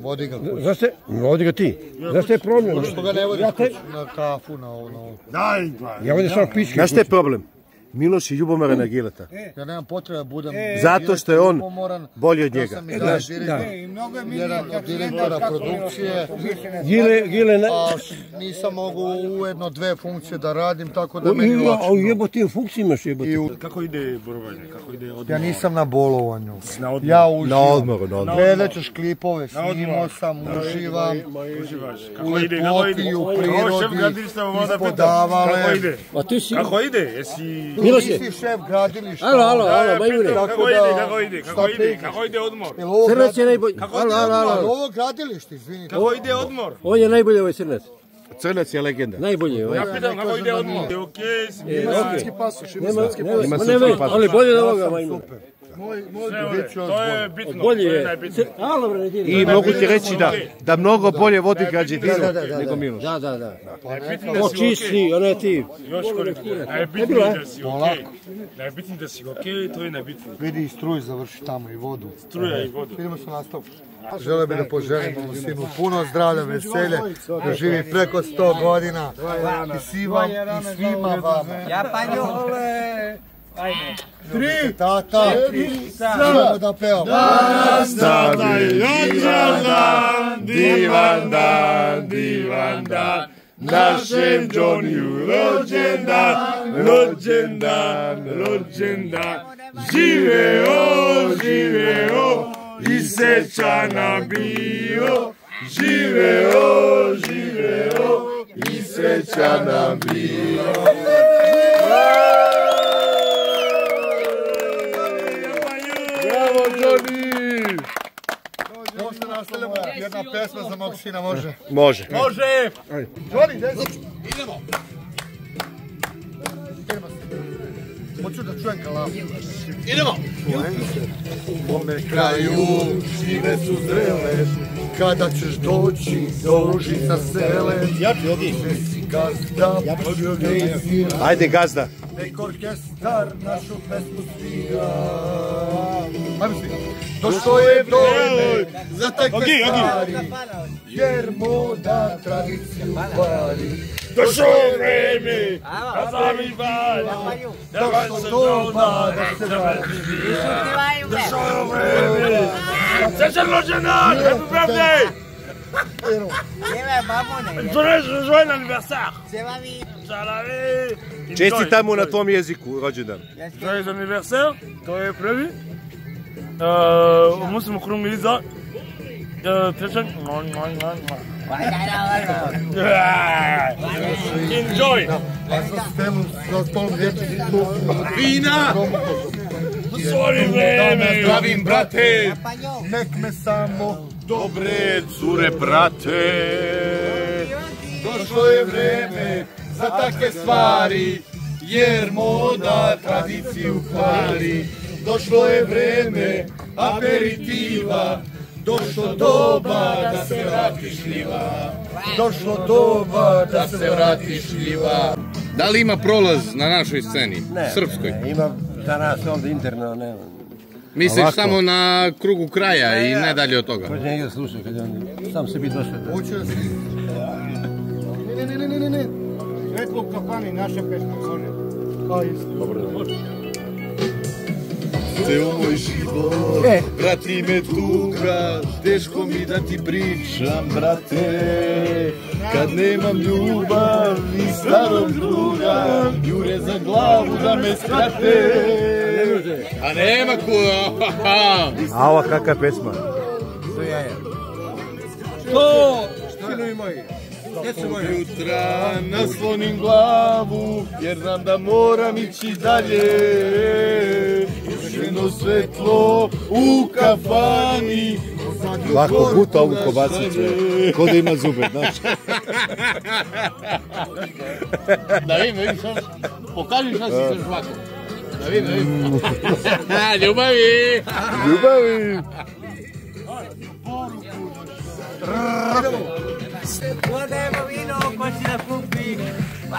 Vodi ga kući. Znaš te, vodi ga ti. Znaš te je problem? Što ga ne vodiš Ja te, na kafu, na ovo, na ovo. Daj, daj. ja vodim samo pičke. Znaš šta je problem? Miloš i Ljubomara Nagileta. Ja nemam potrebe da budem Zato što je on bolji od Ja njega. E, znaš, direktor, jedan od direktora produkcije. Gile, Gile, ne... A nisam mogu ujedno dve funkcije da radim, tako da O, meni ima, lakše. a jebote, u funkciji imaš jebote. Kako ide borovanje? Kako ide odmor? Ja nisam na bolovanju. Na odmoru. Ja uživam. Na odmoru, na odmoru. Gledat ćeš klipove, Na snimao sam, uživam. Uživaš. U Kako ide? Kako ide? lepoti, u Evo, šef prirodi, gradilišta vam da ispod pitam. davale. Kako ide? A ti si... Kako ide? Jesi... Miloše. Ti si šef gradilišta. Alo, alo, Da, alo, majmune. pitam, Tako Kako da- ide? Kako ide? Kako ide? Kako ide odmor? Crnac je najbolji. Kako Alo, ide alo, odmor? Alo. ovo gradilište, izvinite. Kako ide odmor? On je najbolji ovaj crnac. Crnac je legenda. Najbolji ovaj. Ja pitam kako ide odmor. Je okej, ima okej. srpski pasoš, ima srpski pasoš. ma srpski nema, pasoš. ali bolje od Ja ovoga, majmune. super. Moj, moj To je bolje. bitno, Bolji to je je. najbitnije. I mogu ti reći da, da mnogo bolje vodi da. nego Miloš. Da, da, da. Najbitnije da O, si čisti, a ne ti. Još koliko. Najbitnije da si okej. Najbitnije da si okej, to je najbitnije. Vidi i struj završi tamo i vodu. Struja i vodu. Vidimo se nastavku. Žele bi da poželim ovom sinu puno zdravlja, veselje, da živi preko 100 godina i svima, i svima vama. Ja panju. Tri, tata, samo da pevamo. Danas tada je divan dan, divan dan, divan dan. Našem Johnny rođendan, rođendan, rođendan. Živeo, živeo, i srećana bio. Živeo, živeo, i srećana bio. Bravo, Johnny! Možda nastavljamo jedna pesma za mog sina, može? Može. Može! Johnny, gdje si? Idemo! Hoću da čujem kalamu. Idemo! U mome kraju žive su zrele, kada ćeš doći do Užica sele. Ja ti odi. gazda, Ajde, gazda. nek orkestar našu pesmu svira. Ajmo svi. Došlo je vreme za takve Ogi, ogi. stvari, jer moda tradiciju kvari. Došlo je vreme, da zavi valj, da vas Došlo se doba doba, da se vrati. Došlo je vreme, srećan rođendan, happy birthday! Lleva, vámonos. Joyeux joyeux anniversaire! Se va bien. Ça la vie! Čestitam mu na tvom jeziku rođendan. Joyeux anniversaire, to je prvi. Uh, musimo krumiliza. Uh, trećan. Enjoy! A sa stelu, za stolom dječicu. Vina! Sorry, vreme! Zdravim, brate! Nek me samo Dobre cure, brate! Došlo je vreme za takve stvari, jer moda tradiciju kvari. Došlo je vreme aperitiva, došlo doba da se vratiš ljiva. Došlo doba da se vratiš ljiva. Da li ima prolaz na našoj sceni? Ne. Srpskoj? ne, Ima za nas ovdje interno, ne. Misliš Ovako. samo na krugu kraja i ne dalje od toga? Ko njega sluša kad je on sam sebi došao. Hoću da se... Ne, ne, ne, ne, ne, ne. Svetlo u kafani, naša pesma, može. A, isto. Dobro, može. Ceo moj život, vrati me tuga, teško mi da ti pričam, brate. Kad nemam ljubav i starog druga, jure za glavu da me skrate. A nema ko... A ova kakva pesma? To, sinovi moji. Djeco moji. Jutra naslonim glavu, jer znam da moram ići dalje. Ženo svetlo u kafani, Lako puta ovu kobasicu, ko da ima zube, znaš. Da vidim, vidim šta... Pokaži šta si se žvako. Da vidim, da vidim. Ljubavi! Ljubavi! Prodajemo vino, ko si da kupi.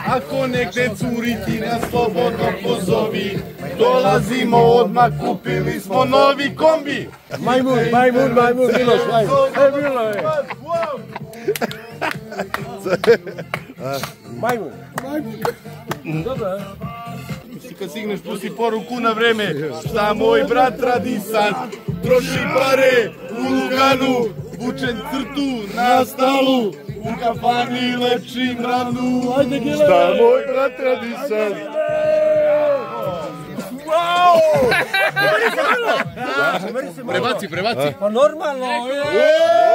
Ako negde curi ti nas slobodno pozovi, dolazimo odmah, kupili smo novi kombi. Majmun, majmun, majmun, Miloš, majmun. E, bilo je. Majmun. Dobro. Kad stigneš pusti poruku na vreme. Šta moj brat radi sad? Troši pare u Luganu, vučem crtu na stalu, u kafani lepšim ranu. Ajde, Gile! Šta moj brat radi sad? Prebaci, prebaci. Pa normalno. Evo,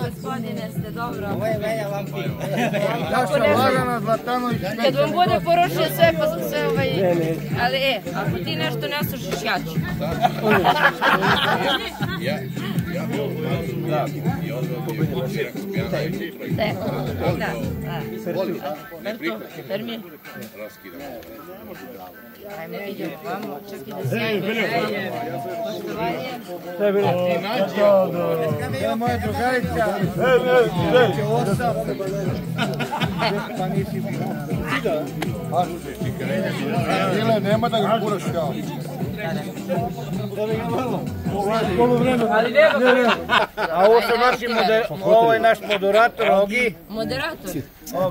Gospodine ste dobro. Ovo je Vampir. Naša Lagana Zlatanović. Kad vam bude porušio sve, pa sam sve ovaj... Ali e, ako ti nešto ne slušaš, ja ću. Ja, ja da, i odveo bi u kući, rekao sam pijana i Da, da, da. Perto, Da, Raskidam. Ajmo, idemo, vamo, čekaj da sjajemo. Da, To je moja drugarica. Će osam. Pa nisi Da, Ile, nema da ga kuraš kao. Ali nema. A ovo su naši moder... Ovo je naš moderator Ogi. Moderator.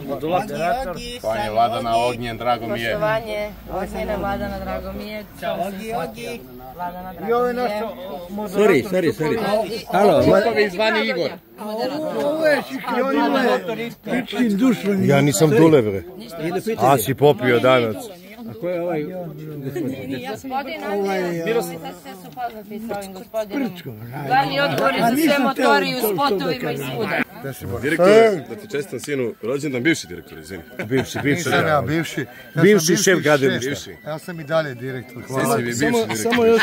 Moderator. Panje Vladana Ognjen, drago mi je. Poštovanje, Ognjena Vladana, drago mi je. Ogi, Ogi. Vladana, I ovo drago je je. naš Sorry, sorry, sorry. Halo, Šukovi zvani Igor. Ovo je šikionime. Pičkin dušman. Ja nisam dule, bre. A si popio danas. A ko je ovaj Gospodin Andrija, sad ste su poznati sa ovim gospodinom. Glavni odgovor je za sve motori u spotovima i svuda. Direktore, da ti čestam sinu rođendan, bivši direktor, izvini. Bivši, bivši. Nisam ja bivši. Ja Bivši šef gradilišta. šef. Ja sam i dalje direktor. Hvala. Si vi bivši Samo, direktor. samo još,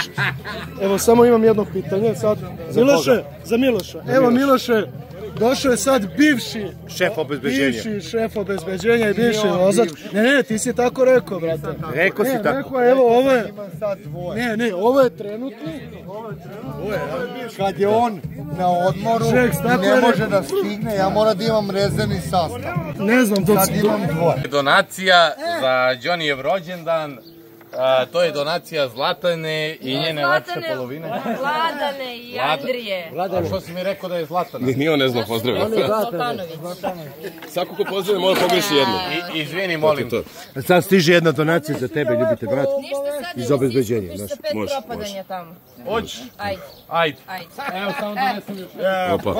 evo samo imam jedno pitanje sad. Miloše, za Miloša. Evo Miloše, došao je sad bivši Šef obezbeđenja. Bivši šef obezbeđenja i bivši vozač. Ne, ne, ti si tako rekao, brate. Rekao si ne, tako. Rekao, je, evo, ovo je, Imam sad dvoje. ne, ne, ovo je trenutni. Kad je on na odmoru ne je može da stigne, ja moram da imam rezervni sastav. Ne znam, to Sad imam dvoje. Donacija za Johnnyjev rođendan. A, to je donacija Zlatane i njene lepše Zlatane, polovine. Vladane i Andrije. A što si mi rekao da je Zlatana? Ni, ni on ne zna pozdraviti. Zlatanović. Svako ko pozdravlja mora pogreši jednu. I, izvini, molim. To. Sad stiže jedna donacija za tebe, ljubite brat. Ništa sad Iz obezbeđenja, Ništa znaš. pet Može, propadanja tamo. Hoćeš? Ajde, Ajde. ajde. Evo, samo donesem još. Opa,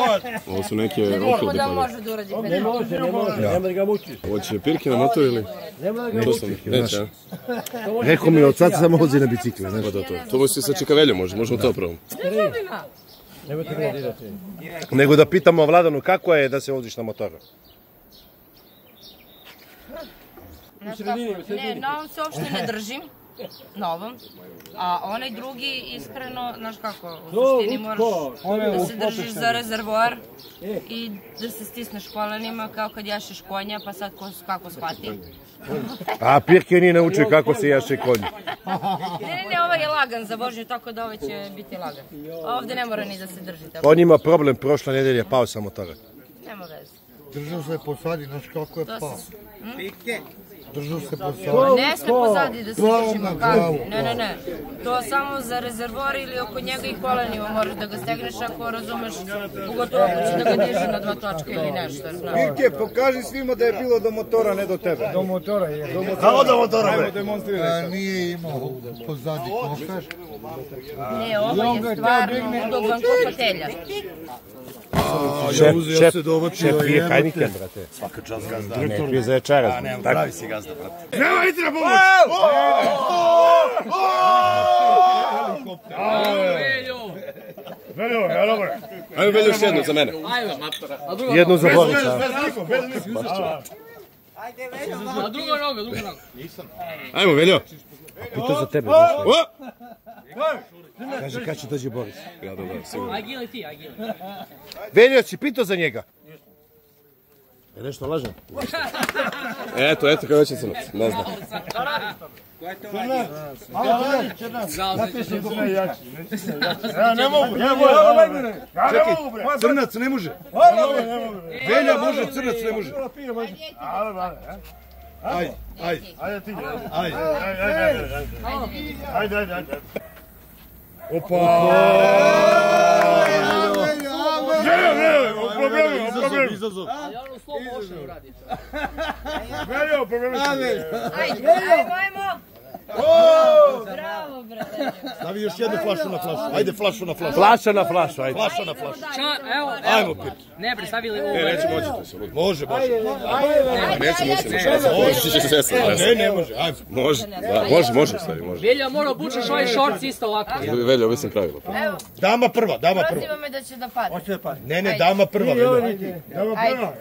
ovo su neke Niko oklade da pa može da uradi Ne može, ne može, nema da ga mučiš. Hoće pirke na motor ili? Nema da ga mučiš. neće, a? Rekao mi od sad samo vozi na bicikle, znaš. Pa da, to. To može se sa čikaveljom, može, možemo to probamo. Ljubima. Nemojte ga dirati. Nego da pitamo Vladanu kako je da se voziš na motoru. Znaš kako, Ne, na ovom se uopšte ne držim. Na ovom. A onaj drugi, iskreno, znaš kako, u suštini moraš da se držiš za rezervoar i da se stisneš kolenima kao kad jašeš konja, pa sad ko, kako shvati. A Pirke nije naučio kako se jaše konj. Ne, ne, ne, ovaj je lagan za vožnju, tako da ovaj će biti lagan. A ovde ne mora ni da se drži. Tako. On ima problem, prošle nedelje pao sa motora. Nema veze. Držao se posadi, znaš kako je To pao. se... Držao se posadi. ne sme pozadi da se držimo glavu. Ne, ne, ne. To samo za rezervoar ili oko njega i kolenima moraš da ga stegneš ako razumeš, pogotovo ako će da ga diže na dva točka ili nešto, znaš. Pirke, pokaži svima da je bilo do motora, ne do tebe. Do motora je. Do motora. Kako do motora, bre? Ajmo demonstriraj. A, nije imao pozadi kofer. Ne, ovo je stvarno udoban ko fotelja. Šef, šef, dovačio, šef pije jebote. Heineken, brate. Svaka čast gazda. Ne pije za večeras. A, nemam, tako? pravi si gazda, brate. Nema idite na pomoć! Veljo, ja dobro. Ajmo Veljo još jednu za mene. Ajde, matora. A Jednu za Borića. Bez niko, bez niko. A druga noga, druga noga. Nisam. Ajmo Veljo. Pita za tebe, znaš. O! Kaže, kad će dođe Boris? Ja, dobro, sigurno. Aj, gili ti, aj, gili. Veljo, si pitao za njega? Je nešto lažem? Eto, eto kada će crnac, ne znam. Ja ne mogu, ja mogu. Ja ne mogu, bre. Crnac ne može. Velja može, crnac ne može. Ajde, ajde. Ajde ti. Ajde, ajde, ajde. Ajde, ajde, ajde. Opa! Ne, ne, u problemu, u problemu. Izazov, Ali ono slow motion uradiš. Ne, u problemu. Ajde, ajmo, ajmo. Bravo, brate. Stavi još jednu flašu na flašu. Ajde, flašu na flašu. Flaša na flašu, ajde. Flaša na flašu. Ča, evo, Ajmo. Pirki. Ne, bre, stavili ovo. E, neće moći to se. Može, može. Neće moći, neće moći. Može, se se Ne, ne može, ajmo. Može, da, može, može stavi, može. Velja, mora obučeš ovaj shorts isto ovako. Velja, ovo sam pravila. Evo, Dama prva, dama prva. proziva me da će da padne. Hoće da padne. Ne, ne, dama prva, Veljo. Dama Ajde. prva.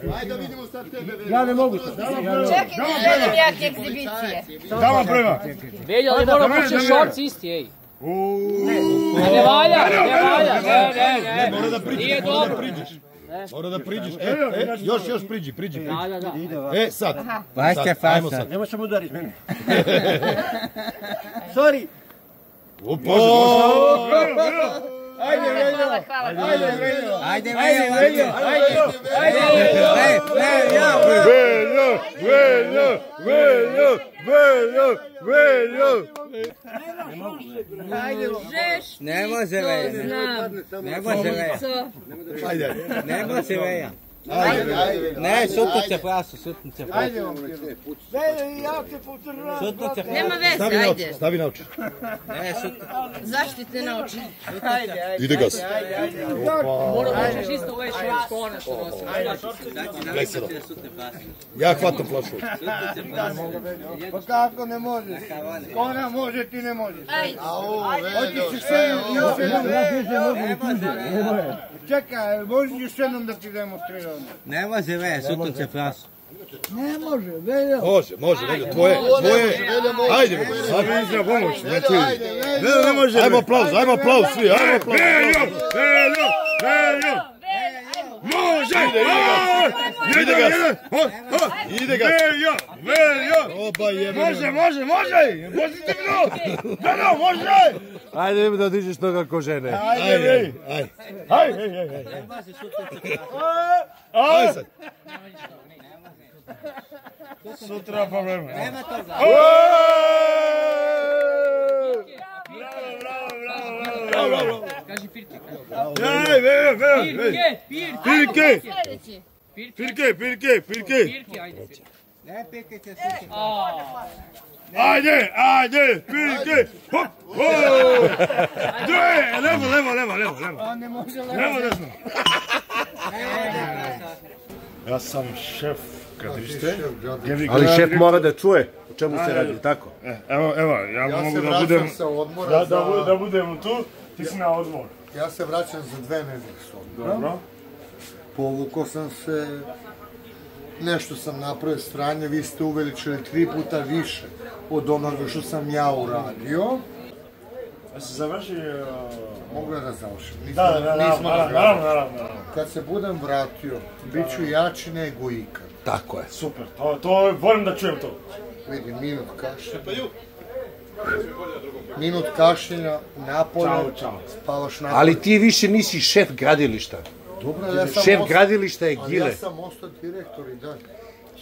Ja ne mogu to. Ja ne mogu. Čekaj, ne želim jake egzibicije. Dama prva. Velja, ali mora obučeš shorts isti, ej. Ne valja, ne valja, ne, ne, ne. Mora da priđeš, Nije mora da dobro. priđeš. Mora da priđeš. E, e, još, još priđi, priđi, priđi. Da, da, da. E, sad. Vašće Sad, ajmo fasa. sad. Nemoj se udariš mene. Sorry. O, može, može. Ajde, Veljo. Hvala, hvala. Ajde, Veljo. Ajde, Ajde, Veljo, Veljo. Ajde. Ne, ja. Veljo, Veljo, Veljo, Veljo, Veljo. Žeš, Ne može, to Velja. znam. Ne može, Velja. Co? Ajde. Ne može, Velja. Ajde, ajde. Ne, sutnuće frasu, sutnuće frasu. Ajde, Veljo, ja te potrram. Sutnuće frasu. Nema veze, Stavi na ajde. oči, stavi na oči. Ne, sutnuće. Zaštite na oči. Ajde, ajde. Ide gas. Mora obučeš isto ovaj ono što nosi. Gledaj sad. Ja hvatam flašu. Pa kako ne možeš? Ona može, ti ne možeš. Ajde. Hoćeš još jednom, još jednom. Ja više mogu i tuđe. Čekaj, možeš još jednom da ti demonstriram? Ne može, Velja, sutnuće frasu. Ne može, Veljo. Može, može, Veljo, tvoje, tvoje. Ajde, Veljo, sad Izna pomoć. Ne, ne može. Ajmo aplauz, ajmo aplauz svi, ajmo aplauz. Veljo, Veljo, Veljo. Može, ide, ide ga, ide, ga. Veljo, Veljo. Oba jebe. Može, može, može, pozitivno. Da, da, može. Ajde, idemo da dižeš noga ko žene. Ajde, Ajde, ej. ajde. Ajde, ej, ej, ej. Ajde sad. Sutra problema. Nema toga. Bravo, bravo, bravo, bravo. Kaži Pirke. Ej, Veljo, Veljo, Veljo. Pirke, Pirke. Pirke, pirke, pirke, pirke. Pirke, ajde. Ne, Pirke će sutnuće. A, Ajde, ajde, pirke. Hop, hop. Dve, levo, levo, levo, levo, levo. Ne može, Levo, desno. Ja sam šef kadriste. Ali šef mora da čuje o čemu se radi, tako? E, Evo, evo, ja, Ja mogu se da vraćam budem, sa odmora da, da, za- bu- da budem tu, ti si na odmor. Ja se vraćam za dve nedelje s odmora. Dobro. Povukao sam se, nešto sam napravio stranje, vi ste uveličili tri puta više od onoga što sam ja uradio. Ja se završio... Mogu ja da završim? Nismo, Da, da, da, nismo naravno, razgovarali. naravno, naravno. Kad se budem vratio, bit ću jači nego ikad. Tako je. Super, to, to, volim da čujem to. Vidi, minut kašljenja. Minut kašljenja, napolje, spavaš napolje. Ali ti više nisi šef gradilišta. Dobro, ja sam Šef ostao- gradilišta je ali Gile. Ja sam ostao direktor i dalje.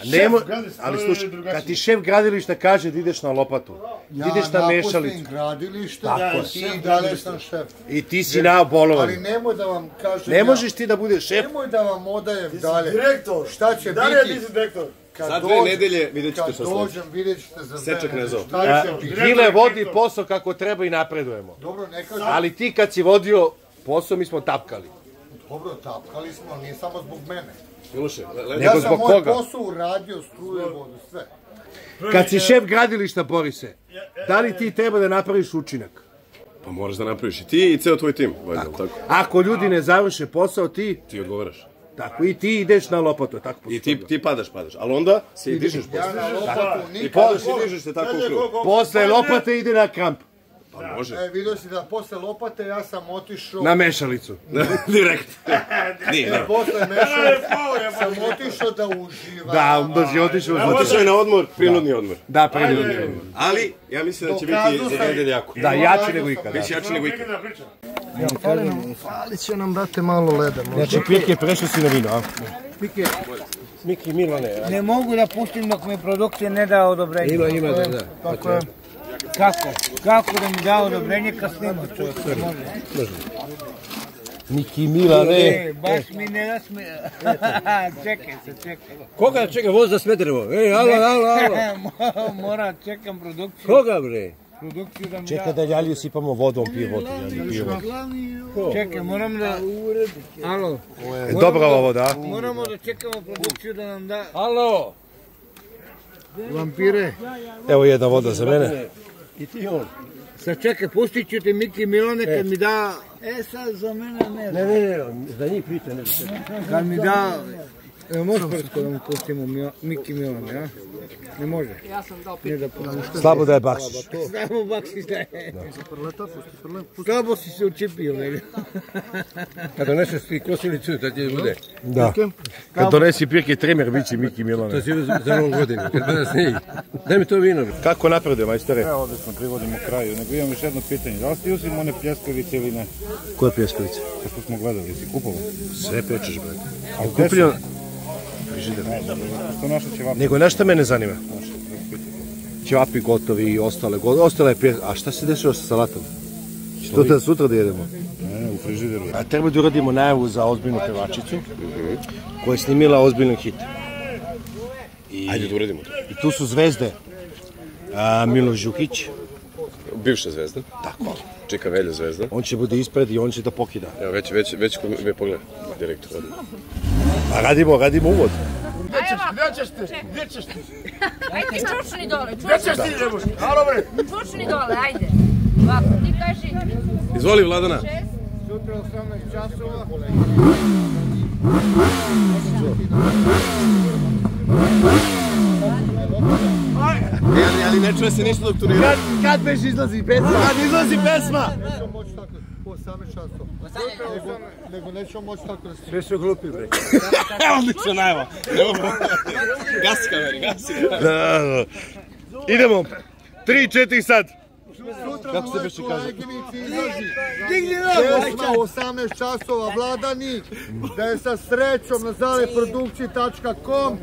Nemo, ali slušaj, kad ti šef gradilišta kaže da ideš na lopatu, Ja ideš na napustim mešalicu gradilište, Tako ja, je. i dalje sam šef. i ti si na bolovanju. Ali nemoj da vam kažem Ne ja- možeš ti da budeš šef. Nemoj da vam odajem dalje. Direktor. Šta će Da biti? ti si direktor? Kad Za dve dođem- nedelje vidjet ćete dođem, vidjet za dve Sečak nedelje. ne zove. Šta? Gile vodi posao kako treba i napredujemo. Dobro, ne kažem. Ali ti kad si vodio posao, mi smo tapkali. Dobro, tapkali smo, ali nije samo zbog mene. Miloše, le- le- Ja Nego sam zbog moj koga? posao uradio, struje, vodu, sve. Kad si šef gradilišta, Borise, da li ti treba da napraviš učinak? Pa moraš da napraviš i ti i ceo tvoj tim, valjda, jel tako? Ako ljudi ne završe posao, ti, Ti odgovaraš. Tako, i ti ideš na lopatu, tako I ti, ti padaš, padaš. Ali onda se i dižeš Ja posle. na lopatu I padaš i dižeš se tako u krug. Posle lopate ide na kramp, Pa može. E, vidio si da posle lopate ja sam otišao... na mešalicu. Direkt. Nije, ne. Posle mešalice sam otišao da uživam. Da, onda si otišao. Otišao je na odmor, prinudni odmor. Da, predivno. Ali, ja mislim da će biti za nedelje jako. Da, jači nego ikada. Biće jači nego ikad. Fali, nam, fali će nam, brate, malo leda. možda. Znači, Pirke, prešao si na vino, a? Miki Milane, Ne mogu da pustim dok mi produkcija ne da odobrenje. Ima, ima, da, da. Tako je. Kako? Kako da mi da odobrenje kad snima čovjek? Ne može. Miki Milane. E, baš mi ne nasme... čekaj se, čekaj. Koga čeka voz za Smederevo? Ej, alo, alo, alo. Moram, čekam produkciju. Koga bre? Produkciju da mi Čekaj da ljalju sipamo vodom, pije vodu, ljalju pije vodu. Čekaj, moram da... Alo. E, dobra ova voda? Moramo da čekamo produkciju da nam da... Alo. Vampire. Evo jedna voda za mene. I ti on. Sad čekaj, pustit ću te Miki Milane kad mi da... E, sad za mene ne. Ne, ne, ne, za njih priča, ne. Kad mi da... Evo, može prsko da mu pustimo Mio- Miki Milane, a? Ne može. Ja sam dao Ne da. Slabo da je bakšiš. Slabo bakšiš da je. Slabo si se učipio, ne? Kad doneseš ti kosilicu, da ti bude. Da. Kad donesi pirke tremer, bit će Miki To Milane. si za novu godinu, kad bude snijeg. Daj mi to vino. Kako napreduje, majstore? Evo ovdje smo privodimo kraju, nego imam još jedno pitanje. Da li si uzim one pljeskavice ili ne? Koje pljeskavice? Kako smo gledali, si kupovao? Sve pečeš, brate. A Frižider. Nego, nešto mene zanima? Ćevapi gotovi i ostale, go- ostale pjes... A šta se dešava sa salatom? Što da sutra da jedemo? Ne, u frižideru. A treba da uradimo najavu za ozbiljnu pevačicu, koja je snimila ozbiljan hit. I, Ajde da uradimo to. I tu su zvezde. A, Milo Žukić, Bivša zvezda. Tako. Čeka Velja zvezda. on će bude ispred i on će da pokida. Evo, već, već, već ko me pogleda, direktor. odmah. A radimo, radimo uvod. Gdje ćeš ti, Gdje ćeš ti? Gdje ćeš ti? Ajde ti čučni dole, Gdje ćeš čučni. ti idemo? Alo bre! Čučni dole, ajde. Ovako, ti kaži... Izvoli, Vladana. Sutra 18 časova. Ali, ali ne čuje se ništa dok turnira. Kad, kad već izlazi pesma? Kad izlazi pesma? Nećemo moći tako, po 18 časova. Nego, nego nećemo moći tako da se... Sve su glupi, bre. Odlično najava. Evo, gasi kameri, gasi. Da, da. Idemo. 3, 4 sad. Sutra Kako se moje beše kaže? Digni nogu, Pesma u 18 časova vladani, da je sa srećom na zaleprodukciji.com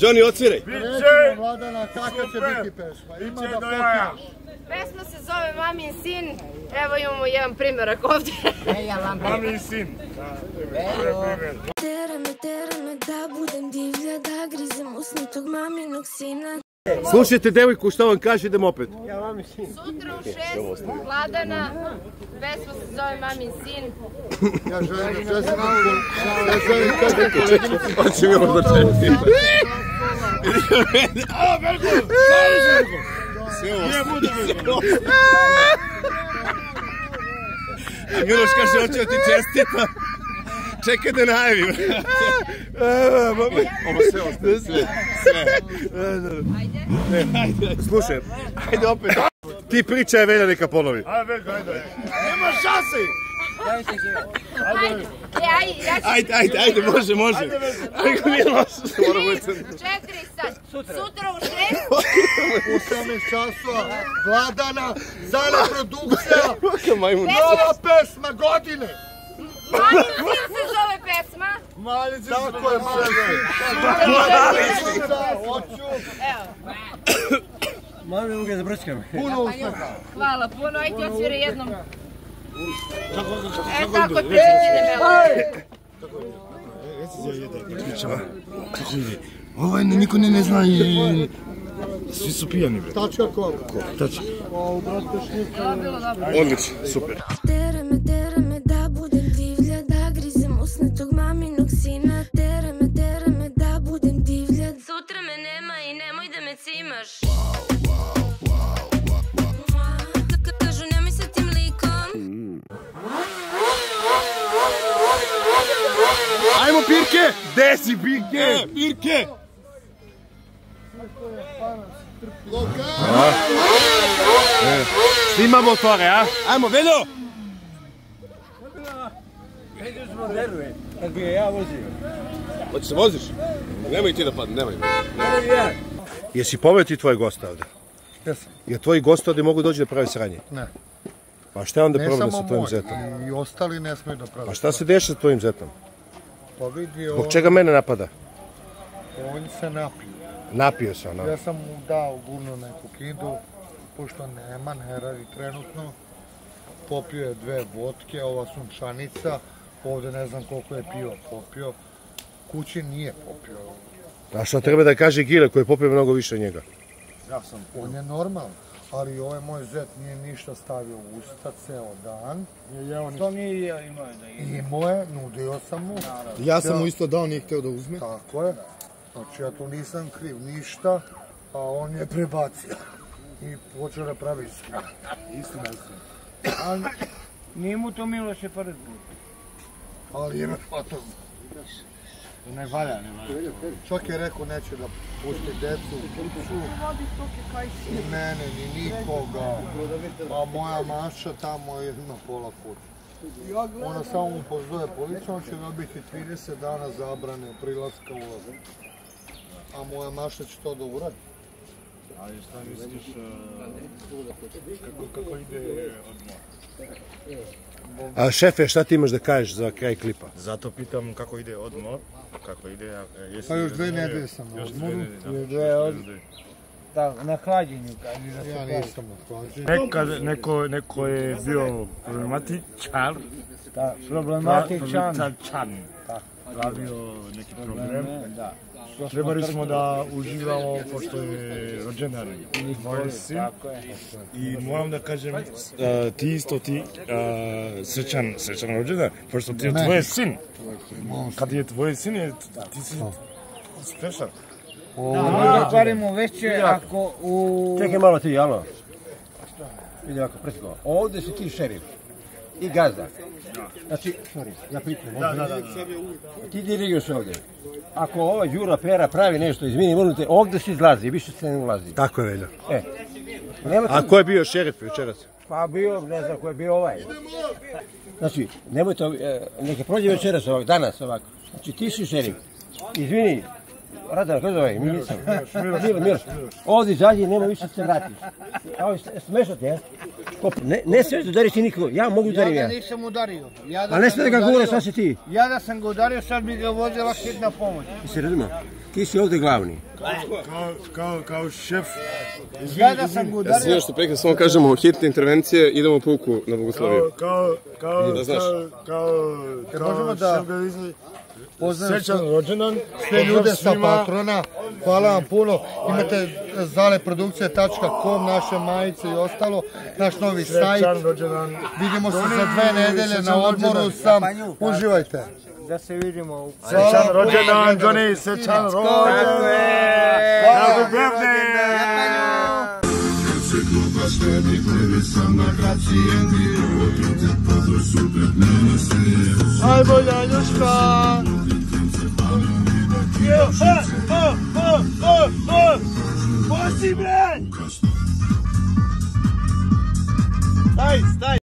Johnny, odsviraj. Recimo vladana kakva će biti pesma. Ima da popiješ. Pesma se zove Mamin sin. Evo imamo jedan primjerak ovdje. Mamin sin. Tera me, tera me da budem divlja, da grizem usnutog maminog sina. Slušajte devojku šta vam kaže, idemo opet. Sutra u šest, Vladana. Pesma se zove Mamin sin. Ja želim da čestim ja želim kada koleginici On će mi ovo da česti. A! Slaviš Veljko! Sve ovo. Bude? A Miloš kaže, hoće da ti čestita. Čekaj da najavim. Ovo sve ostaje, sve. Sve. Ajde. Slušaj, ajde opet. Ti pričaj, Velja neka ponovi. Ajde, Veljko, ajde. Nema šanse! Ajde, e, ajde, ću... Ajde, ajde, ajde, može, može. Ajde, Miloš. Moramo biti Tri, četiri, sad. Sutra u šest. u 18 časova vladana, zaleprodukcija, Majmun. nova pesma godine. Mamin sin se zove pesma. Malice se Tako je, mali Hoću Evo. Mami, mogu da brčkam. puno uspeha. Hvala puno, ajde ti odsvira jednom. E tako, ti ide melodija. Ovaj niko ne, ne zna i... Svi su pijani, bre. Tačka. O, brate, šnika. Odlično, super. Tera me, tera me da budem divlja, da grizem usnutog maminog sina. Tera me, tera me da budem divlja. Sutra me nema i nemoj da me cimaš. Ka- Ajmo Pirke! Gde si Pirke? Pirke! Snima motore, a? Ajmo, Veljo! Kako je ja vozio. Hoće se voziš? Nemoj ti da padne, nemoj. Jesi poveo ti tvoje goste ovde? Jesam. Jer tvoji gosti ovde mogu doći da prave sranje? Ne. Pa šta je onda problem sa tvojim moj, zetom? i ostali ne smiju da prave. Pa šta se deša sa tvojim zetom? Pa vidi, Zbog čega mene napada? On se napio. Napio se ono. Ja sam mu dao gurnu neku kidu, pošto nema, ne radi trenutno. Popio je dve vodke, ova sunčanica, ovde ne znam koliko je pio, popio, kući nije popio. A šta treba da kaže Gile koji je popio mnogo više njega? Ja sam On je normalan, ali ovaj moj zet nije ništa stavio u usta ceo dan. Je jeo To nije jeo, imao je da je. Imao je, nudio sam mu. Ja sam mu isto dao, nije hteo da uzme. Tako je. Znači ja tu nisam kriv ništa, a on je prebacio. I počeo da pravi sve. Istina, istina. Ali nije mu to Miloše pored Ali je pa to... Ne valja, ne valja. Čak je rekao neće da pusti decu u kuću. Ni mene, ni nikoga. A moja maša tamo je na pola kuće. Ona samo mu pozove policiju, on će dobiti 30 dana zabrane prilaska ulaza. A moja maša će to da uradi. Ali šta misliš, kako, kako ide odmor? A šefe, šta ti imaš da kažeš za kraj klipa? Zato pitam kako ide odmor, kako ide, e, jesi... Pa još dve nedelje sam na odmoru. Još da. dve od... Da, na hlađenju, kaže da se Ja nisam na hlađenju. Nekad neko, neko je bio problematičar. Da, problematičan. Problematičan. Tako. Pravio neki problem. Probleme, da. требали смо да уживамо пошто е роденден дан син и морам да кажам ти исто ти сечан сечан роденден пошто ти е твој син. Каде е твој син е ти си спешал Да, правиме веќе ако у Чекај мало ти, ало. Види ако прескова. Овде си ти шериф. I gazda. Znači, sorry, ja pitam. Da, da, da. Ti diriguješ ovdje. Ako ova Đura Pera pravi nešto, izvini, molim te, ovdje se izlazi, više se ne ulazi. Tako je, Velja. E. Nemojte... A ko je bio šerif večeras? Pa bio, ne znam ko je bio ovaj. Znači, nemojte, e, neka prođe večeras ovak, danas ovako. Znači, ti si šerif. Izvini, Радар, кој зове? Мир, мир. Оди, зади, нема више да се врати. Ао, смешно е. Не, не се да удариш ти никој. Ја могу да ја. Ја не сум ударио. А не сме да го говори, сега си ти. Ја да сам го ударио, сад би го возела хитна помош. Се разума? Ти си овде главни. Као, као, као шеф. Ја да сам го ударио. Извини што прекна, само кажемо, хитна интервенција, идемо пуку на благословие. Као, као, као, да као, као, као, као, као, poznajem Srećan rođendan. sve ljude sa patrona. Hvala vam puno. Imate zaleprodukcije.com, naše majice i ostalo, naš novi sajt. Srećan rođendan. Vidimo se za dve nedelje srećan na odmoru rođendan. sam. Uživajte. Da se vidimo. Srećan rođendan, Johnny, srećan rođendan. Happy birthday! Ajmo, Janjuška! Jo, ha, pa, ha, ha, ha! Pusti, bre! Staj, staj!